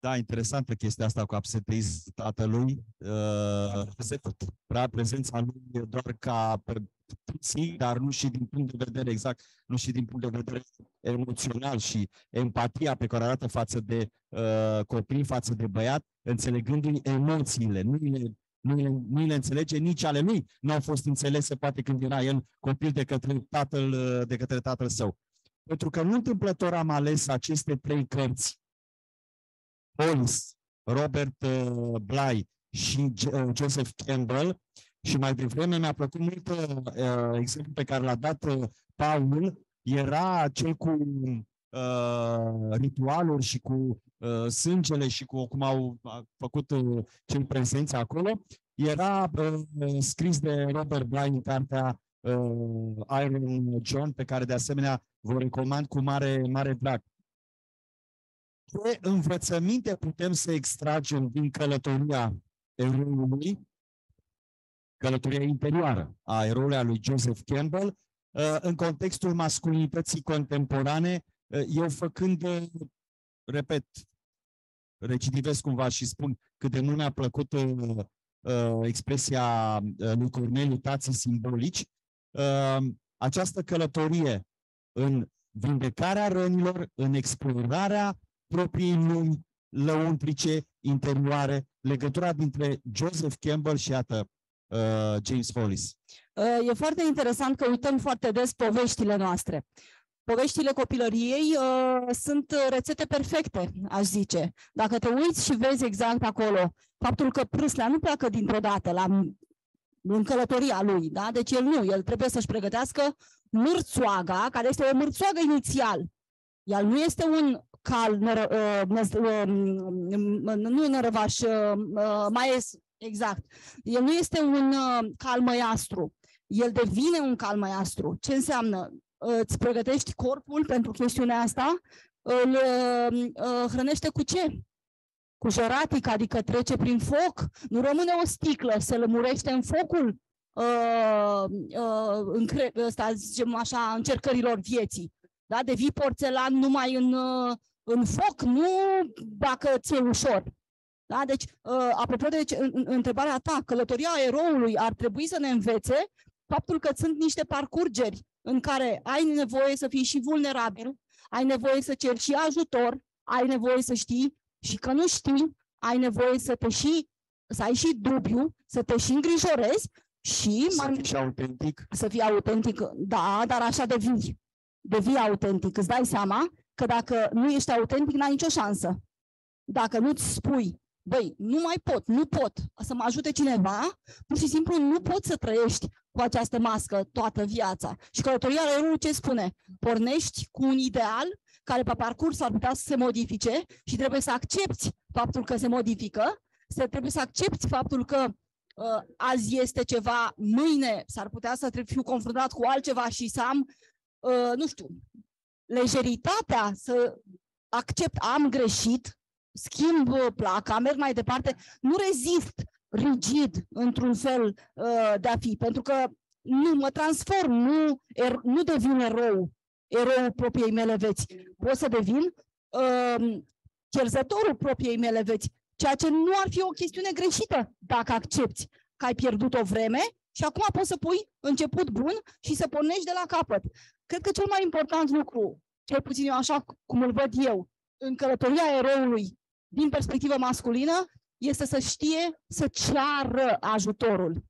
Da, interesantă chestia asta cu absenteism tatălui. Uh, prea prezența lui doar ca psihic, dar nu și din punct de vedere exact, nu și din punct de vedere emoțional și empatia pe care arată față de uh, copii, față de băiat, înțelegându-i emoțiile, nu le, nu, le, nu le înțelege nici ale lui. Nu au fost înțelese poate când era el copil de către tatăl, uh, de către tatăl său. Pentru că nu întâmplător am ales aceste trei cărți Holmes, Robert uh, Bly și uh, Joseph Campbell. Și mai devreme mi-a plăcut mult uh, exemplu pe care l-a dat uh, Paul, era cel cu uh, ritualuri și cu uh, sângele și cu cum au făcut uh, cei prezenți acolo, era uh, scris de Robert Bly în cartea uh, Iron John, pe care de asemenea vă recomand cu mare, mare drag ce învățăminte putem să extragem din călătoria eroului, călătoria interioară a eroului a lui Joseph Campbell, uh, în contextul masculinității contemporane, uh, eu făcând, uh, repet, recidivesc cumva și spun cât de mult mi-a plăcut expresia lui Corneliu Tații simbolici, această călătorie în vindecarea rănilor, în explorarea proprii lui lăuntrice, interioare, legătura dintre Joseph Campbell și, iată, uh, James Hollis. Uh, e foarte interesant că uităm foarte des poveștile noastre. Poveștile copilăriei uh, sunt rețete perfecte, aș zice. Dacă te uiți și vezi exact acolo faptul că prâslea nu pleacă dintr-o dată la în călătoria lui, da? Deci el nu, el trebuie să-și pregătească mârțoaga, care este o mârțoagă inițial. El nu este un cal, nără, uh, nu nărăvaș, uh, maes, exact. El nu este un uh, cal măiastru. El devine un cal măiastru. Ce înseamnă? Îți pregătești corpul pentru chestiunea asta, îl hrănește cu ce? Cu jeratic, adică trece prin foc, nu rămâne o sticlă, se lămurește în focul uh, uh, în cre- ăsta, zicem așa, încercărilor vieții. Da? Devii porțelan numai în, în foc, nu dacă ți-e ușor. Da? Deci, uh, apropo de întrebarea ta, călătoria eroului ar trebui să ne învețe faptul că sunt niște parcurgeri în care ai nevoie să fii și vulnerabil, ai nevoie să ceri și ajutor, ai nevoie să știi și că nu știi, ai nevoie să te și să ai și dubiu, să te și îngrijorezi și să mai, fii și autentic. Să fii autentic, da, dar așa devii. Devii autentic. Îți dai seama că dacă nu ești autentic, n-ai nicio șansă. Dacă nu-ți spui, băi, nu mai pot, nu pot să mă ajute cineva, pur și simplu nu poți să trăiești cu această mască toată viața. Și călătoria la ce spune? Pornești cu un ideal care pe parcurs ar putea să se modifice și trebuie să accepti faptul că se modifică, să trebuie să accepti faptul că uh, azi este ceva, mâine s-ar putea să fiu confruntat cu altceva și să am, uh, nu știu, lejeritatea să accept, am greșit, schimb placa, merg mai departe, nu rezist rigid într-un fel uh, de a fi, pentru că nu mă transform, nu, er, nu devin erou, erou propriei mele veți. Pot să devin uh, cherzătorul propriei mele veți, ceea ce nu ar fi o chestiune greșită dacă accepti că ai pierdut o vreme și acum poți să pui început bun și să pornești de la capăt. Cred că cel mai important lucru, cel puțin eu așa cum îl văd eu, în călătoria eroului din perspectivă masculină, este să știe să ceară ajutorul.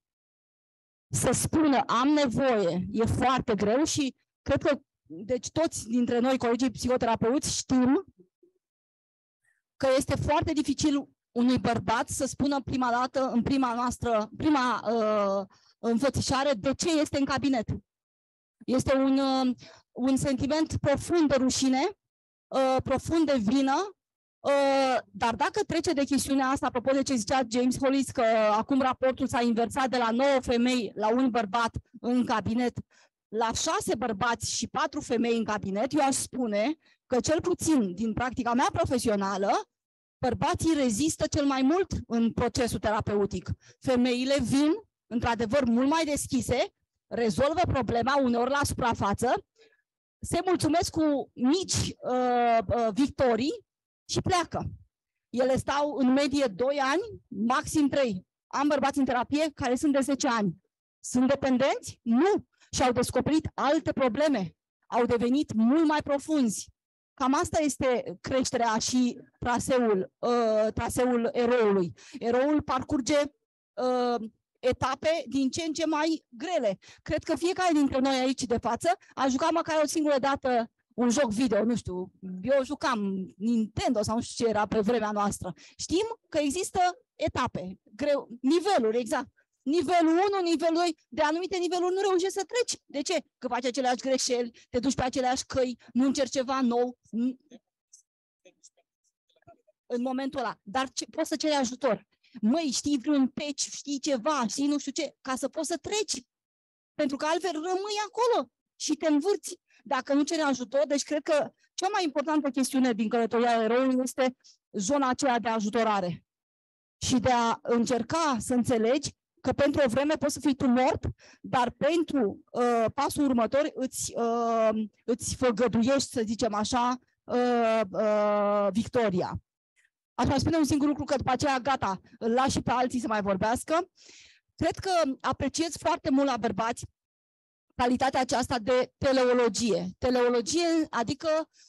Să spună, am nevoie, e foarte greu și cred că, deci toți dintre noi, colegii psihoterapeuți, știm că este foarte dificil unui bărbat să spună prima dată, în prima noastră, prima uh, înfățișare, de ce este în cabinet. Este un, uh, un sentiment profund de rușine, uh, profund de vină, uh, dar dacă trece de chestiunea asta, apropo de ce zicea James Hollis, că acum raportul s-a inversat de la 9 femei la un bărbat în cabinet, la șase bărbați și patru femei în cabinet, eu aș spune că cel puțin din practica mea profesională, bărbații rezistă cel mai mult în procesul terapeutic. Femeile vin, într-adevăr, mult mai deschise, rezolvă problema uneori la suprafață, se mulțumesc cu mici uh, uh, victorii și pleacă. Ele stau în medie 2 ani, maxim 3. Am bărbați în terapie care sunt de 10 ani. Sunt dependenți? Nu. Și au descoperit alte probleme. Au devenit mult mai profunzi. Cam asta este creșterea și traseul, uh, traseul eroului. Eroul parcurge uh, etape din ce în ce mai grele. Cred că fiecare dintre noi aici de față a jucat măcar o singură dată un joc video, nu știu, eu jucam Nintendo sau nu știu ce era pe vremea noastră. Știm că există etape, greu, niveluri, exact. Nivelul 1, nivelul 2, de anumite niveluri nu reușești să treci. De ce? Că faci aceleași greșeli, te duci pe aceleași căi, nu încerci ceva nou. În momentul ăla. Dar ce, poți să ceri ajutor. Măi, știi vreun peci, știi ceva, știi nu știu ce, ca să poți să treci. Pentru că altfel rămâi acolo și te învârți dacă nu cere ajutor. Deci cred că cea mai importantă chestiune din călătoria eroului este zona aceea de ajutorare și de a încerca să înțelegi că pentru o vreme poți să fii tu mort, dar pentru uh, pasul următor îți, uh, îți făgăduiești, să zicem așa, uh, uh, victoria. Aș mai spune un singur lucru, că după aceea, gata, îl lași și pe alții să mai vorbească. Cred că apreciez foarte mult la bărbați calitatea aceasta de teleologie. Teleologie adică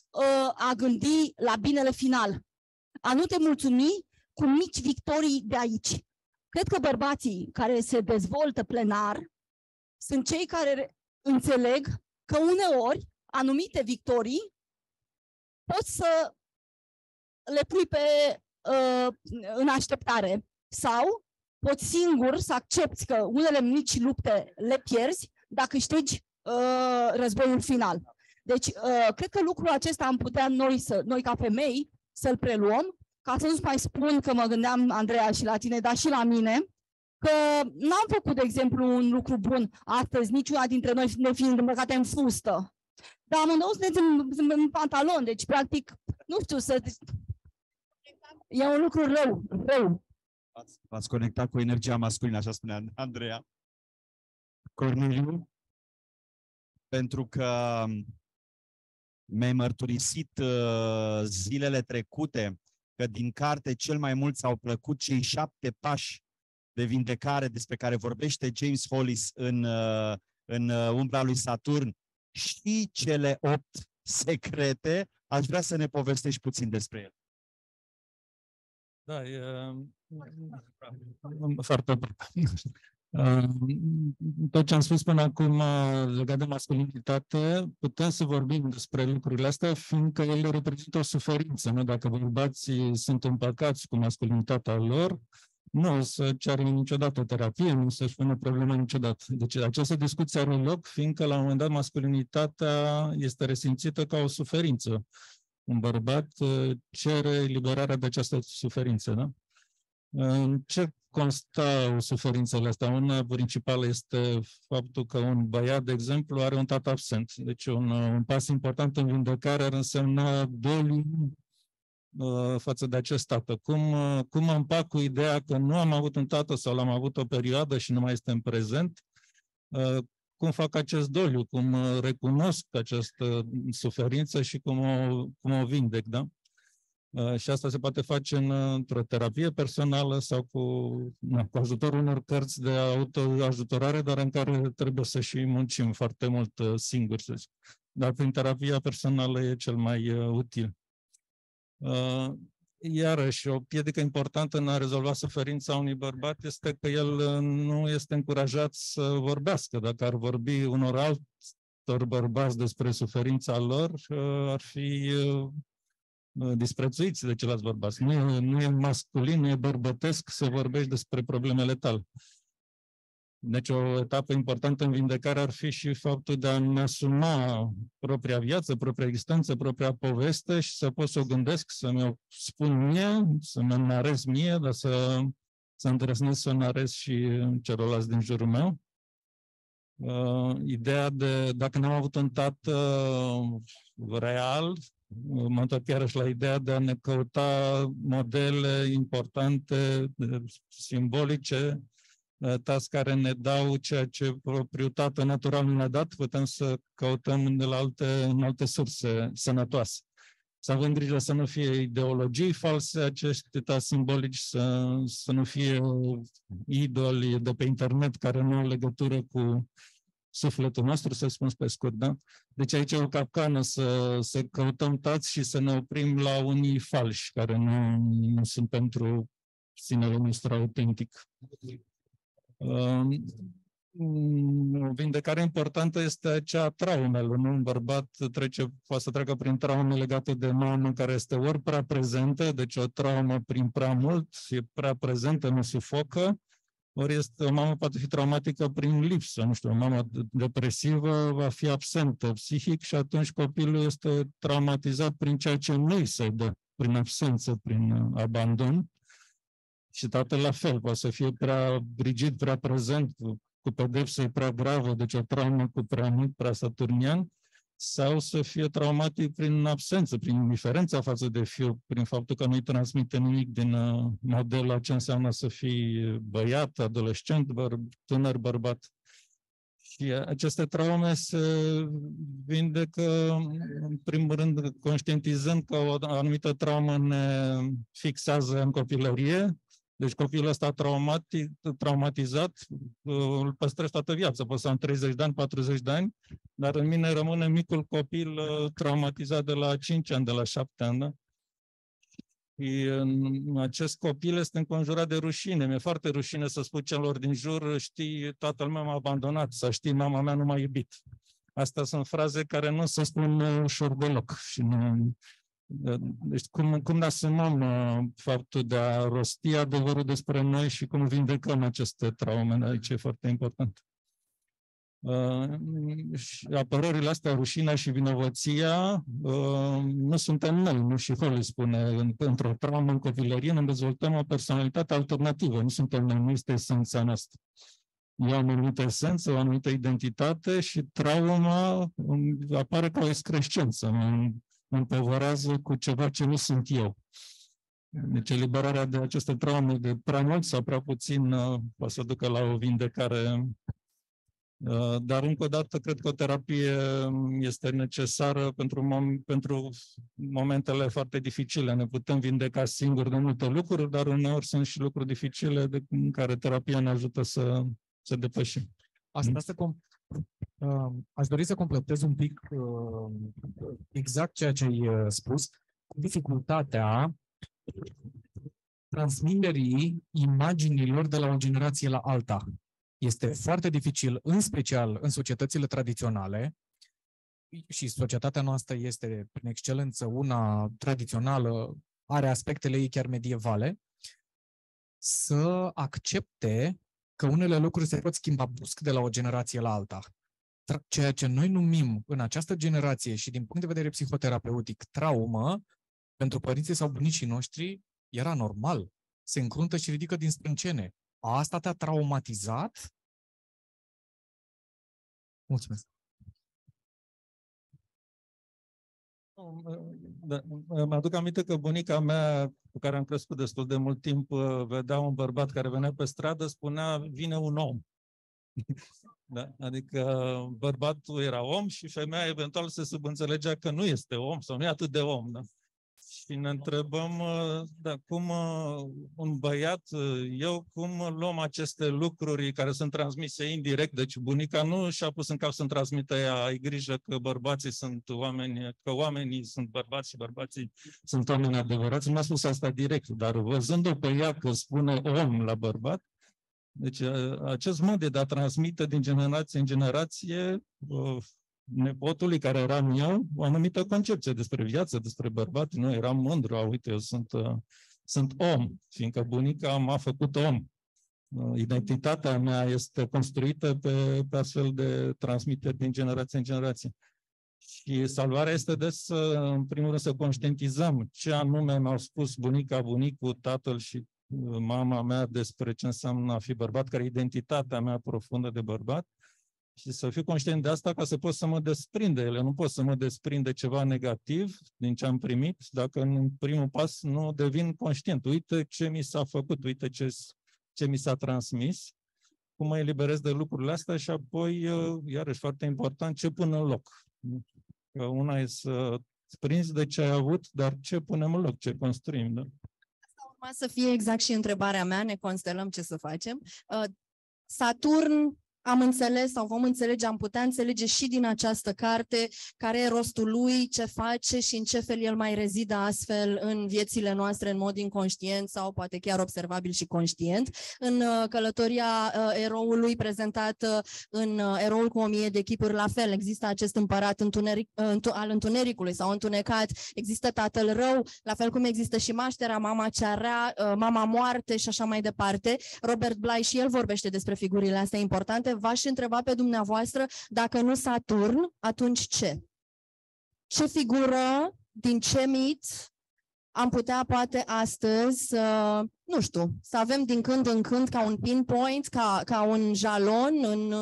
uh, a gândi la binele final. A nu te mulțumi cu mici victorii de aici. Cred că bărbații care se dezvoltă plenar sunt cei care înțeleg că uneori anumite victorii poți să le pui pe, uh, în așteptare sau poți singur să accepti că unele mici lupte le pierzi dacă câștigi uh, războiul final. Deci, uh, cred că lucrul acesta am putea noi, să, noi ca femei, să-l preluăm, ca să nu mai spun că mă gândeam, Andreea, și la tine, dar și la mine, că n-am făcut, de exemplu, un lucru bun astăzi, niciuna dintre noi ne fiind îmbrăcate în fustă. Dar amândouă sunteți în, în, în pantalon, deci, practic, nu știu, să... E un lucru rău, rău. V-ați conectat cu energia masculină, așa spunea Andreea. Corneliu, pentru că mi-ai mărturisit uh, zilele trecute că din carte cel mai mult s-au plăcut cei șapte pași de vindecare despre care vorbește James Hollis în, uh, în uh, umbra lui Saturn și cele opt secrete, aș vrea să ne povestești puțin despre el. Da, e foarte tot ce am spus până acum legat de masculinitate, putem să vorbim despre lucrurile astea, fiindcă ele reprezintă o suferință. Nu? Dacă bărbații sunt împăcați cu masculinitatea lor, nu o să ceară niciodată terapie, nu se pune problema niciodată. Deci această discuție are loc, fiindcă la un moment dat masculinitatea este resimțită ca o suferință. Un bărbat uh, cere liberarea de această suferință, da? În ce constă suferințele astea? Una principală este faptul că un băiat, de exemplu, are un tată absent. Deci un, un pas important în vindecare ar însemna doliu uh, față de acest tată. Cum, uh, cum împac cu ideea că nu am avut un tată sau l-am avut o perioadă și nu mai este în prezent? Uh, cum fac acest doliu? Cum recunosc această suferință și cum o, cum o vindec, da? Uh, și asta se poate face în, într-o terapie personală sau cu, na, cu ajutorul unor cărți de autoajutorare, dar în care trebuie să și muncim foarte mult uh, singuri, să zic. Dar prin terapia personală e cel mai uh, util. Iarăși, o piedică importantă în a rezolva suferința unui bărbat este că el nu este încurajat să vorbească. Dacă ar vorbi unor altor bărbați despre suferința lor, ar fi Uh, disprețuiți de ceilalți bărbați. Nu e, nu e masculin, nu e bărbătesc să vorbești despre problemele tale. Deci o etapă importantă în vindecare ar fi și faptul de a-mi asuma propria viață, propria existență, propria poveste și să pot să o gândesc, să mi-o spun mie, să mi-o narez mie, dar să, să îndrăznesc să o narez și celorlalți din jurul meu. Uh, ideea de, dacă n-am avut un tată real, mă întorc iarăși la ideea de a ne căuta modele importante, simbolice, tați care ne dau ceea ce proprietatea natural ne-a dat, putem să căutăm de la alte, în alte surse sănătoase. să avem grijă să nu fie ideologii false, acești tități simbolici să, să nu fie idoli de pe internet care nu au legătură cu sufletul nostru, să spun pe scurt, da? Deci aici e o capcană să, să căutăm tați și să ne oprim la unii falși, care nu, nu sunt pentru sinele nostru autentic. Um, o vindecare importantă este cea a traumelor. Nu? Un bărbat trece, poate să treacă prin traume legate de mamă care este ori prea prezentă, deci o traumă prin prea mult, e prea prezentă, nu sufocă, ori este, o mamă poate fi traumatică prin lipsă, nu știu, o mamă depresivă va fi absentă psihic și atunci copilul este traumatizat prin ceea ce nu se dă, prin absență, prin abandon. Și tatăl la fel, poate să fie prea rigid, prea prezent, cu pedepsă prea gravă, deci o traumă cu prea mult, prea saturnian, sau să fie traumatic prin absență, prin indiferența față de fiu, prin faptul că nu-i transmite nimic din uh, modelul ce înseamnă să fii băiat, adolescent, băr- tânăr, bărbat. Și aceste traume se vindecă, în primul rând, conștientizând că o anumită traumă ne fixează în copilărie, deci copilul ăsta traumati, traumatizat, îl păstrez toată viața, pot să am 30 de ani, 40 de ani, dar în mine rămâne micul copil uh, traumatizat de la 5 ani, de la 7 ani. Da? Și în acest copil este înconjurat de rușine. Mi-e foarte rușine să spun celor din jur, știi, tatăl meu m-a abandonat, să știi, mama mea nu m-a iubit. Astea sunt fraze care nu se spun uh, ușor deloc și nu, deci cum, cum ne asumăm uh, faptul de a rosti adevărul despre noi și cum vindecăm aceste traume, aici e foarte important. Uh, și apărările astea, rușinea și vinovăția, uh, nu suntem noi, nu și Holly spune, într-o traumă în copilărie ne dezvoltăm o personalitate alternativă, nu suntem noi, nu este esența noastră. E o anumită esență, o anumită identitate și trauma um, apare ca o excrescență, mă împovărează cu ceva ce nu sunt eu. Deci eliberarea de aceste traume de prea mult sau prea puțin uh, poate să ducă la o vindecare. Uh, dar încă o dată cred că o terapie este necesară pentru, mom- pentru momentele foarte dificile. Ne putem vindeca singuri de multe lucruri, dar uneori sunt și lucruri dificile de, în care terapia ne ajută să, să depășim. Asta se, com- Aș dori să completez un pic exact ceea ce ai uh, spus, cu dificultatea transmiterii imaginilor de la o generație la alta. Este foarte dificil, în special în societățile tradiționale, și societatea noastră este, prin excelență, una tradițională, are aspectele ei chiar medievale, să accepte că unele lucruri se pot schimba brusc de la o generație la alta ceea ce noi numim în această generație și din punct de vedere psihoterapeutic traumă, pentru părinții sau bunicii noștri era normal. Se încruntă și ridică din sprâncene. Asta te-a traumatizat? Mulțumesc. Da, mă aduc aminte că bunica mea, cu care am crescut destul de mult timp, vedea un bărbat care venea pe stradă, spunea, vine un om. Da? Adică bărbatul era om și femeia eventual se subînțelegea că nu este om sau nu e atât de om. Da? Și ne întrebăm, da, cum un băiat, eu, cum luăm aceste lucruri care sunt transmise indirect, deci bunica nu și-a pus în cap să-mi transmită ea, ai grijă că bărbații sunt oameni, că oamenii sunt bărbați și bărbații sunt oameni adevărați, nu a spus asta direct, dar văzându-o pe ea că spune om la bărbat, deci acest mod de a transmite din generație în generație nepotului care eram eu, o anumită concepție despre viață, despre bărbat. Nu eram mândru, a, uite, eu sunt, sunt om, fiindcă bunica m-a făcut om. Identitatea mea este construită pe, pe astfel de transmiteri din generație în generație. Și salvarea este de să, în primul rând, să conștientizăm ce anume mi-au spus bunica, bunicul, tatăl și mama mea despre ce înseamnă a fi bărbat, care e identitatea mea profundă de bărbat, și să fiu conștient de asta ca să pot să mă desprind de ele. Nu pot să mă desprind de ceva negativ din ce am primit dacă în primul pas nu devin conștient. Uite ce mi s-a făcut, uite ce, ce mi s-a transmis, cum mă eliberez de lucrurile astea și apoi, uh, iarăși foarte important, ce pun în loc. Că una e să prins de ce ai avut, dar ce punem în loc, ce construim, da? Urma să fie exact și întrebarea mea, ne constelăm ce să facem. Uh, Saturn am înțeles sau vom înțelege, am putea înțelege și din această carte care e rostul lui, ce face și în ce fel el mai rezidă astfel în viețile noastre în mod inconștient sau poate chiar observabil și conștient. În uh, călătoria uh, eroului prezentată în uh, Eroul cu o mie de chipuri, la fel, există acest împărat întuneric, al întunericului sau întunecat, există tatăl rău, la fel cum există și maștera, mama cea rea, mama moarte și așa mai departe. Robert Bly și el vorbește despre figurile astea importante, v-aș întreba pe dumneavoastră, dacă nu Saturn, atunci ce? Ce figură, din ce mit am putea poate astăzi să, nu știu, să avem din când în când ca un pinpoint, ca, ca un jalon în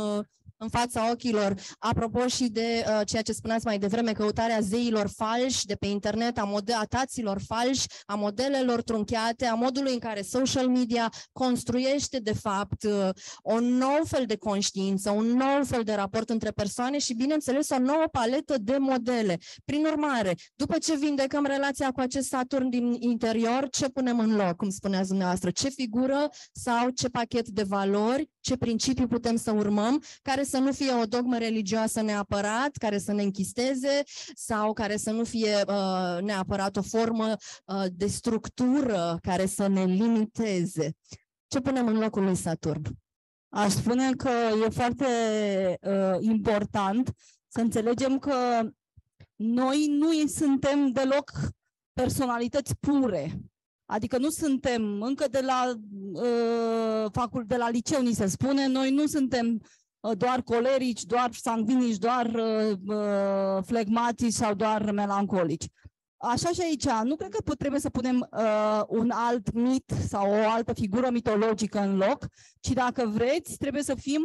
în fața ochilor. Apropo și de uh, ceea ce spuneați mai devreme, căutarea zeilor falși de pe internet, a, mode- a taților falși, a modelelor trunchiate, a modului în care social media construiește, de fapt, uh, un nou fel de conștiință, un nou fel de raport între persoane și, bineînțeles, o nouă paletă de modele. Prin urmare, după ce vindecăm relația cu acest Saturn din interior, ce punem în loc, cum spuneați dumneavoastră? Ce figură sau ce pachet de valori, ce principii putem să urmăm, care să nu fie o dogmă religioasă neapărat, care să ne închisteze sau care să nu fie uh, neapărat o formă uh, de structură care să ne limiteze. Ce punem în locul lui Saturn? Aș spune că e foarte uh, important să înțelegem că noi nu suntem deloc personalități pure. Adică nu suntem încă de la uh, facul de la liceu, ni se spune, noi nu suntem Uh, doar colerici, doar sanguinici, doar uh, uh, flegmatici sau doar melancolici. Așa și aici, nu cred că trebuie să punem uh, un alt mit sau o altă figură mitologică în loc, ci dacă vreți, trebuie să fim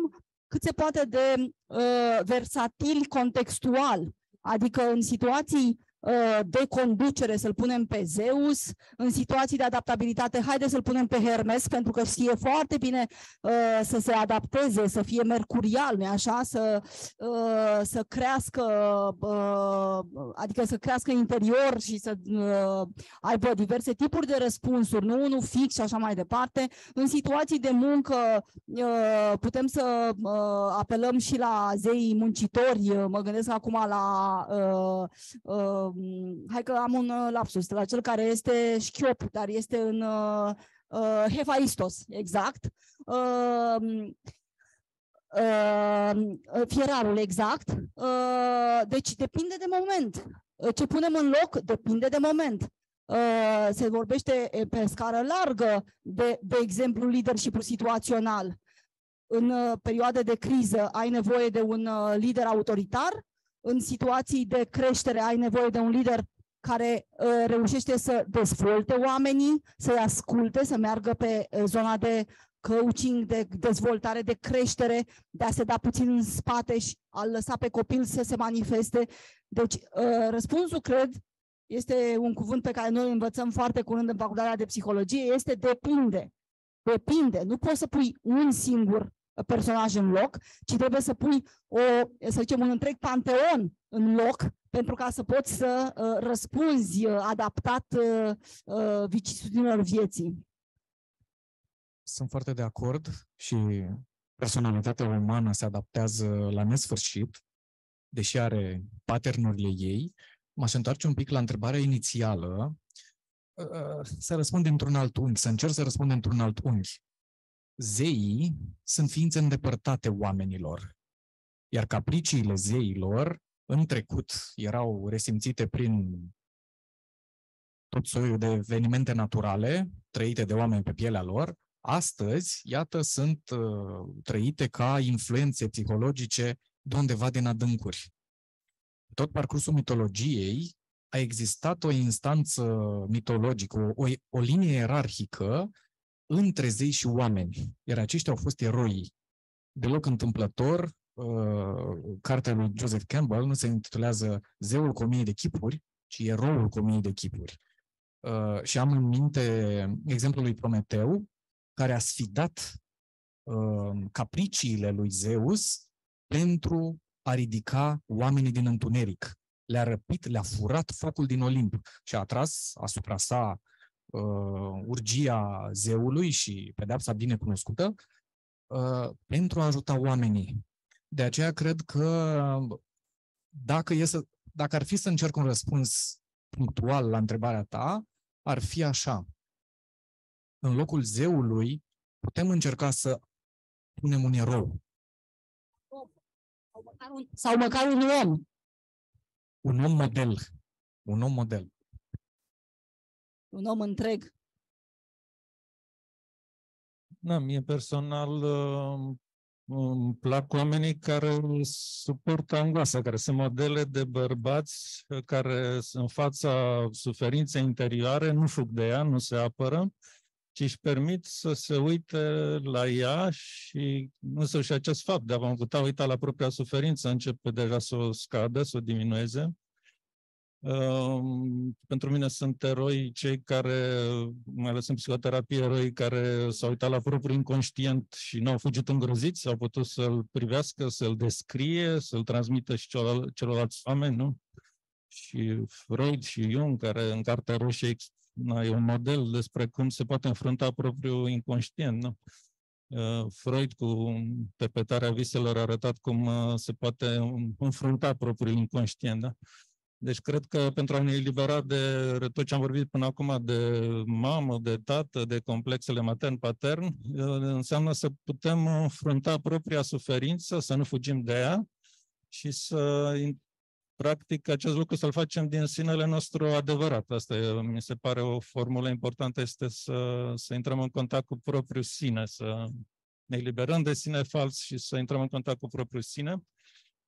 cât se poate de uh, versatili contextual. Adică în situații Uh, de conducere să-l punem pe Zeus, în situații de adaptabilitate, haide să-l punem pe Hermes, pentru că știe foarte bine uh, să se adapteze, să fie mercurial, nu așa? Să, uh, să crească, uh, adică să crească interior și să uh, aibă diverse tipuri de răspunsuri, nu unul fix și așa mai departe. În situații de muncă uh, putem să uh, apelăm și la zeii muncitori, mă gândesc acum la uh, uh, hai că am un uh, lapsus, la cel care este șchiop, dar este în uh, uh, Hefaistos, exact. Uh, uh, fierarul, exact. Uh, deci depinde de moment. Uh, ce punem în loc depinde de moment. Uh, se vorbește pe scară largă de, de exemplu, leadership situațional. În uh, perioade de criză ai nevoie de un uh, lider autoritar în situații de creștere ai nevoie de un lider care uh, reușește să dezvolte oamenii, să-i asculte, să meargă pe uh, zona de coaching, de dezvoltare, de creștere, de a se da puțin în spate și a lăsa pe copil să se manifeste. Deci, uh, răspunsul, cred, este un cuvânt pe care noi îl învățăm foarte curând în facultatea de psihologie, este depinde. Depinde. Nu poți să pui un singur personaj în loc, ci trebuie să pui o, să zicem, un întreg panteon în loc pentru ca să poți să uh, răspunzi uh, adaptat uh, uh, vicisitudinilor vieții. Sunt foarte de acord și personalitatea umană se adaptează la nesfârșit, deși are paternurile ei. M-aș întoarce un pic la întrebarea inițială, uh, să răspund într-un alt unghi, să încerc să răspund într-un alt unghi zeii sunt ființe îndepărtate oamenilor, iar capriciile zeilor în trecut erau resimțite prin tot soiul de evenimente naturale trăite de oameni pe pielea lor, astăzi, iată, sunt uh, trăite ca influențe psihologice de undeva din adâncuri. Tot parcursul mitologiei a existat o instanță mitologică, o, o linie ierarhică între zei și oameni, iar aceștia au fost eroi. Deloc întâmplător, uh, cartea lui Joseph Campbell nu se intitulează Zeul cu o mie de chipuri, ci Eroul cu o mie de chipuri. Uh, și am în minte exemplul lui Prometeu, care a sfidat uh, capriciile lui Zeus pentru a ridica oamenii din întuneric. le-a răpit, le-a furat focul din Olimp și a atras asupra sa uh, urgia zeului și pedeapsa bine cunoscută uh, pentru a ajuta oamenii. De aceea cred că dacă, e să, dacă ar fi să încerc un răspuns punctual la întrebarea ta, ar fi așa. În locul zeului putem încerca să punem un erou. Sau măcar un, sau măcar un om. Un om model. Un om model. Un om întreg. Da, mie personal uh, îmi plac oamenii care suportă angoasa, care sunt modele de bărbați uh, care în fața suferinței interioare nu fug de ea, nu se apără, ci își permit să se uite la ea și însă și acest fapt de a vă putea uita la propria suferință începe deja să o scadă, să o diminueze. Ehm, pentru mine sunt eroi cei care, mai ales în psihoterapie, eroi care s-au uitat la propriul inconștient și n-au fugit îngroziți, au putut să-l privească, să-l descrie, să-l transmită și celorlalți oameni, nu? Și Freud și Jung, care în Cartea Roșie e un model despre cum se poate înfrunta propriul inconștient, nu? Ehm, Freud cu tepetarea viselor a arătat cum uh, se poate înfrunta propriul inconștient, da? Deci cred că pentru a ne elibera de tot ce am vorbit până acum, de mamă, de tată, de complexele matern-patern, înseamnă să putem înfrunta propria suferință, să nu fugim de ea și să, practic, acest lucru să-l facem din sinele nostru adevărat. Asta e, mi se pare o formulă importantă, este să, să intrăm în contact cu propriul sine, să ne eliberăm de sine fals și să intrăm în contact cu propriul sine.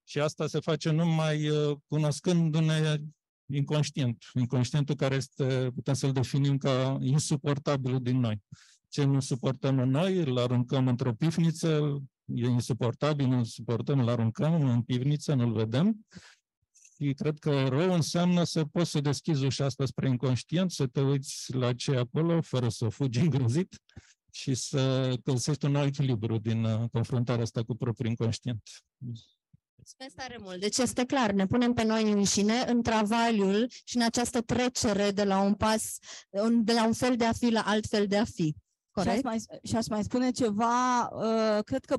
Și asta se face numai uh, cunoscându-ne inconștient. Inconștientul care este, putem să-l definim ca insuportabil din noi. Ce nu suportăm în noi, îl aruncăm într-o pivniță, e insuportabil, nu suportăm, îl aruncăm în pivniță, nu-l vedem. Și cred că rău înseamnă să poți să deschizi ușa asta spre inconștient, să te uiți la ce e acolo, fără să fugi îngrozit și să găsești un nou echilibru din uh, confruntarea asta cu propriul inconștient. Mulțumesc tare mult. Deci este clar, ne punem pe noi înșine în travaliul și în această trecere de la un pas, de la un fel de a fi la alt fel de a fi. Corect? Și aș mai, și aș mai spune ceva, uh, cred că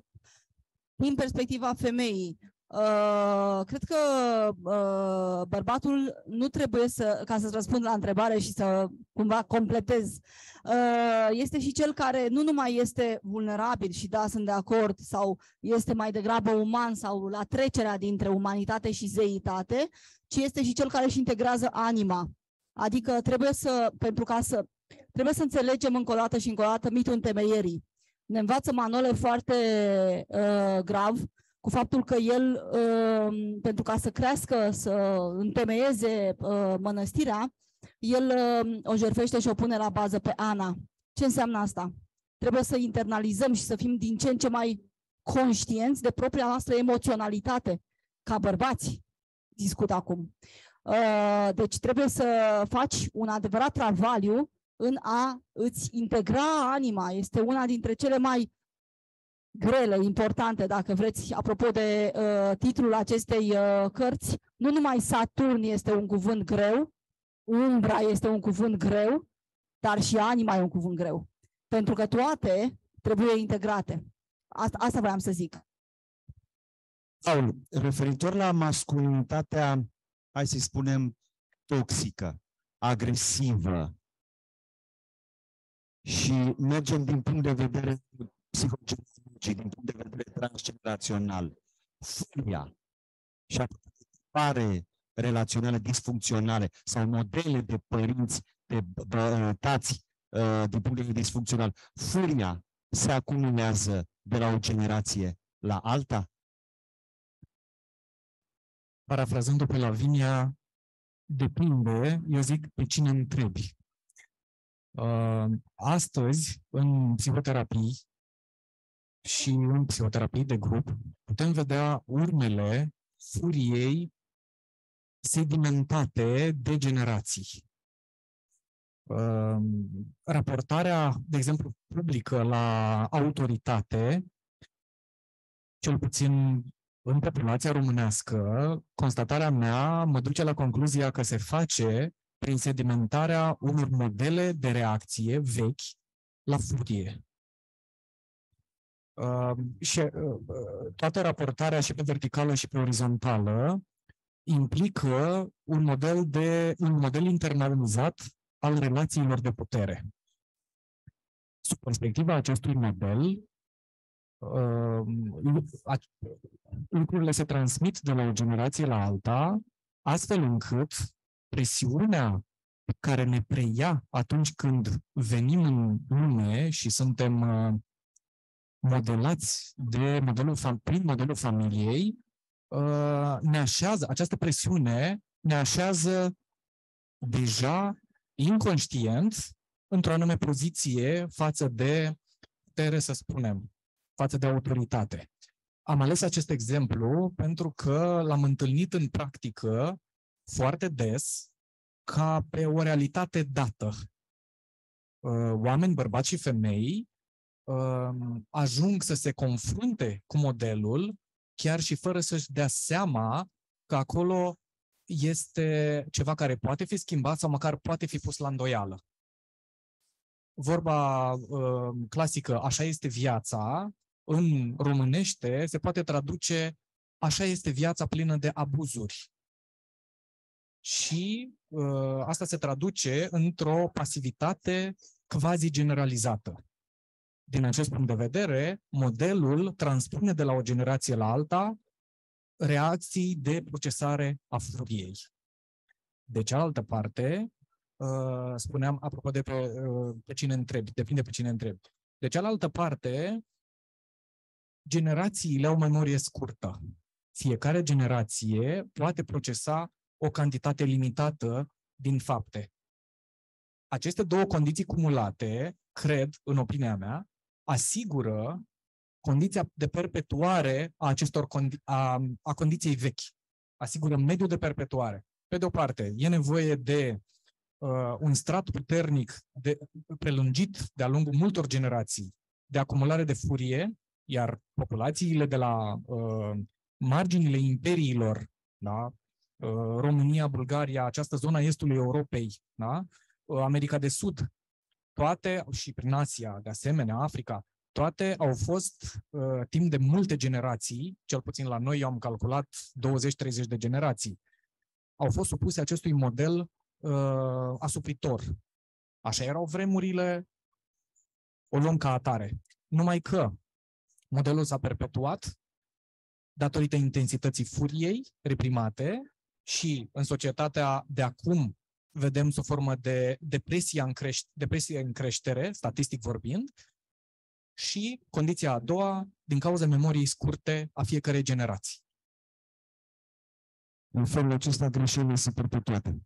din perspectiva femeii, Uh, cred că uh, bărbatul nu trebuie să, ca să răspund la întrebare și să cumva completez, uh, este și cel care nu numai este vulnerabil și da, sunt de acord, sau este mai degrabă uman sau la trecerea dintre umanitate și zeitate, ci este și cel care își integrează anima. Adică trebuie să, pentru ca să, trebuie să înțelegem încă o dată și încă o dată mitul întemeierii. Ne învață Manole foarte uh, grav cu faptul că el, uh, pentru ca să crească, să întemeieze uh, mănăstirea, el uh, o jerfește și o pune la bază pe Ana. Ce înseamnă asta? Trebuie să internalizăm și să fim din ce în ce mai conștienți de propria noastră emoționalitate, ca bărbați, discut acum. Deci trebuie să faci un adevărat travaliu în a îți integra anima. Este una dintre cele mai grele, importante, dacă vreți, apropo de uh, titlul acestei uh, cărți, nu numai Saturn este un cuvânt greu, umbra este un cuvânt greu, dar și anima e un cuvânt greu. Pentru că toate trebuie integrate. Asta, asta vreau să zic. Paul, referitor la masculinitatea, hai să spunem, toxică, agresivă, și mergem din punct de vedere psihologic ci din punct de vedere transgenerațional, furia și pare relaționale disfuncționale sau modele de părinți, de tați uh, din punct de vedere disfuncțional, furia se acumulează de la o generație la alta? Parafrazând-o pe Lavinia, depinde, eu zic, pe cine întrebi. Uh, astăzi, în psihoterapii, și în psihoterapie de grup putem vedea urmele furiei sedimentate de generații. Raportarea, de exemplu, publică la autoritate, cel puțin în populația românească, constatarea mea mă duce la concluzia că se face prin sedimentarea unor modele de reacție vechi la furie. Uh, și uh, toată raportarea și pe verticală și pe orizontală implică un model, de, un model internalizat al relațiilor de putere. Sub perspectiva acestui model, lucrurile se transmit de la o generație la alta, astfel încât presiunea care ne preia atunci când venim în lume și suntem modelați de modelul, prin modelul familiei, ne așează, această presiune ne așează deja inconștient într-o anume poziție față de putere, să spunem, față de autoritate. Am ales acest exemplu pentru că l-am întâlnit în practică foarte des ca pe o realitate dată. Uh, oameni, bărbați și femei, um, ajung să se confrunte cu modelul chiar și fără să-și dea seama că acolo este ceva care poate fi schimbat sau măcar poate fi pus la îndoială. Vorba uh, clasică, așa este viața, în românește se poate traduce așa este viața plină de abuzuri. Și uh, asta se traduce într-o pasivitate quasi generalizată. Din acest punct de vedere, modelul transpune de la o generație la alta reacții de procesare a furiei. De cealaltă parte, uh, spuneam, apropo de pe, uh, pe cine întrebi, depinde pe cine întrebi. De cealaltă parte, generațiile au memorie scurtă. Fiecare generație poate procesa o cantitate limitată din fapte. Aceste două condiții cumulate, cred, în opinia mea, asigură condiția de perpetuare a acestor condi- a, a condiției vechi. Asigură mediul de perpetuare. Pe de o parte, e nevoie de uh, un strat puternic, de, prelungit de-a lungul multor generații, de acumulare de furie, iar populațiile de la uh, marginile imperiilor, da? uh, România, Bulgaria, această zonă estului Europei, da? uh, America de Sud, toate, și prin Asia, de asemenea, Africa, toate au fost uh, timp de multe generații, cel puțin la noi eu am calculat 20-30 de generații, au fost supuse acestui model uh, asupritor. Așa erau vremurile, o luăm ca atare. Numai că modelul s-a perpetuat datorită intensității furiei reprimate și în societatea de acum vedem sub formă de depresie în, creș- depresie în creștere, statistic vorbind, și condiția a doua, din cauza memoriei scurte a fiecarei generații. În felul acesta greșelile sunt perpetuate.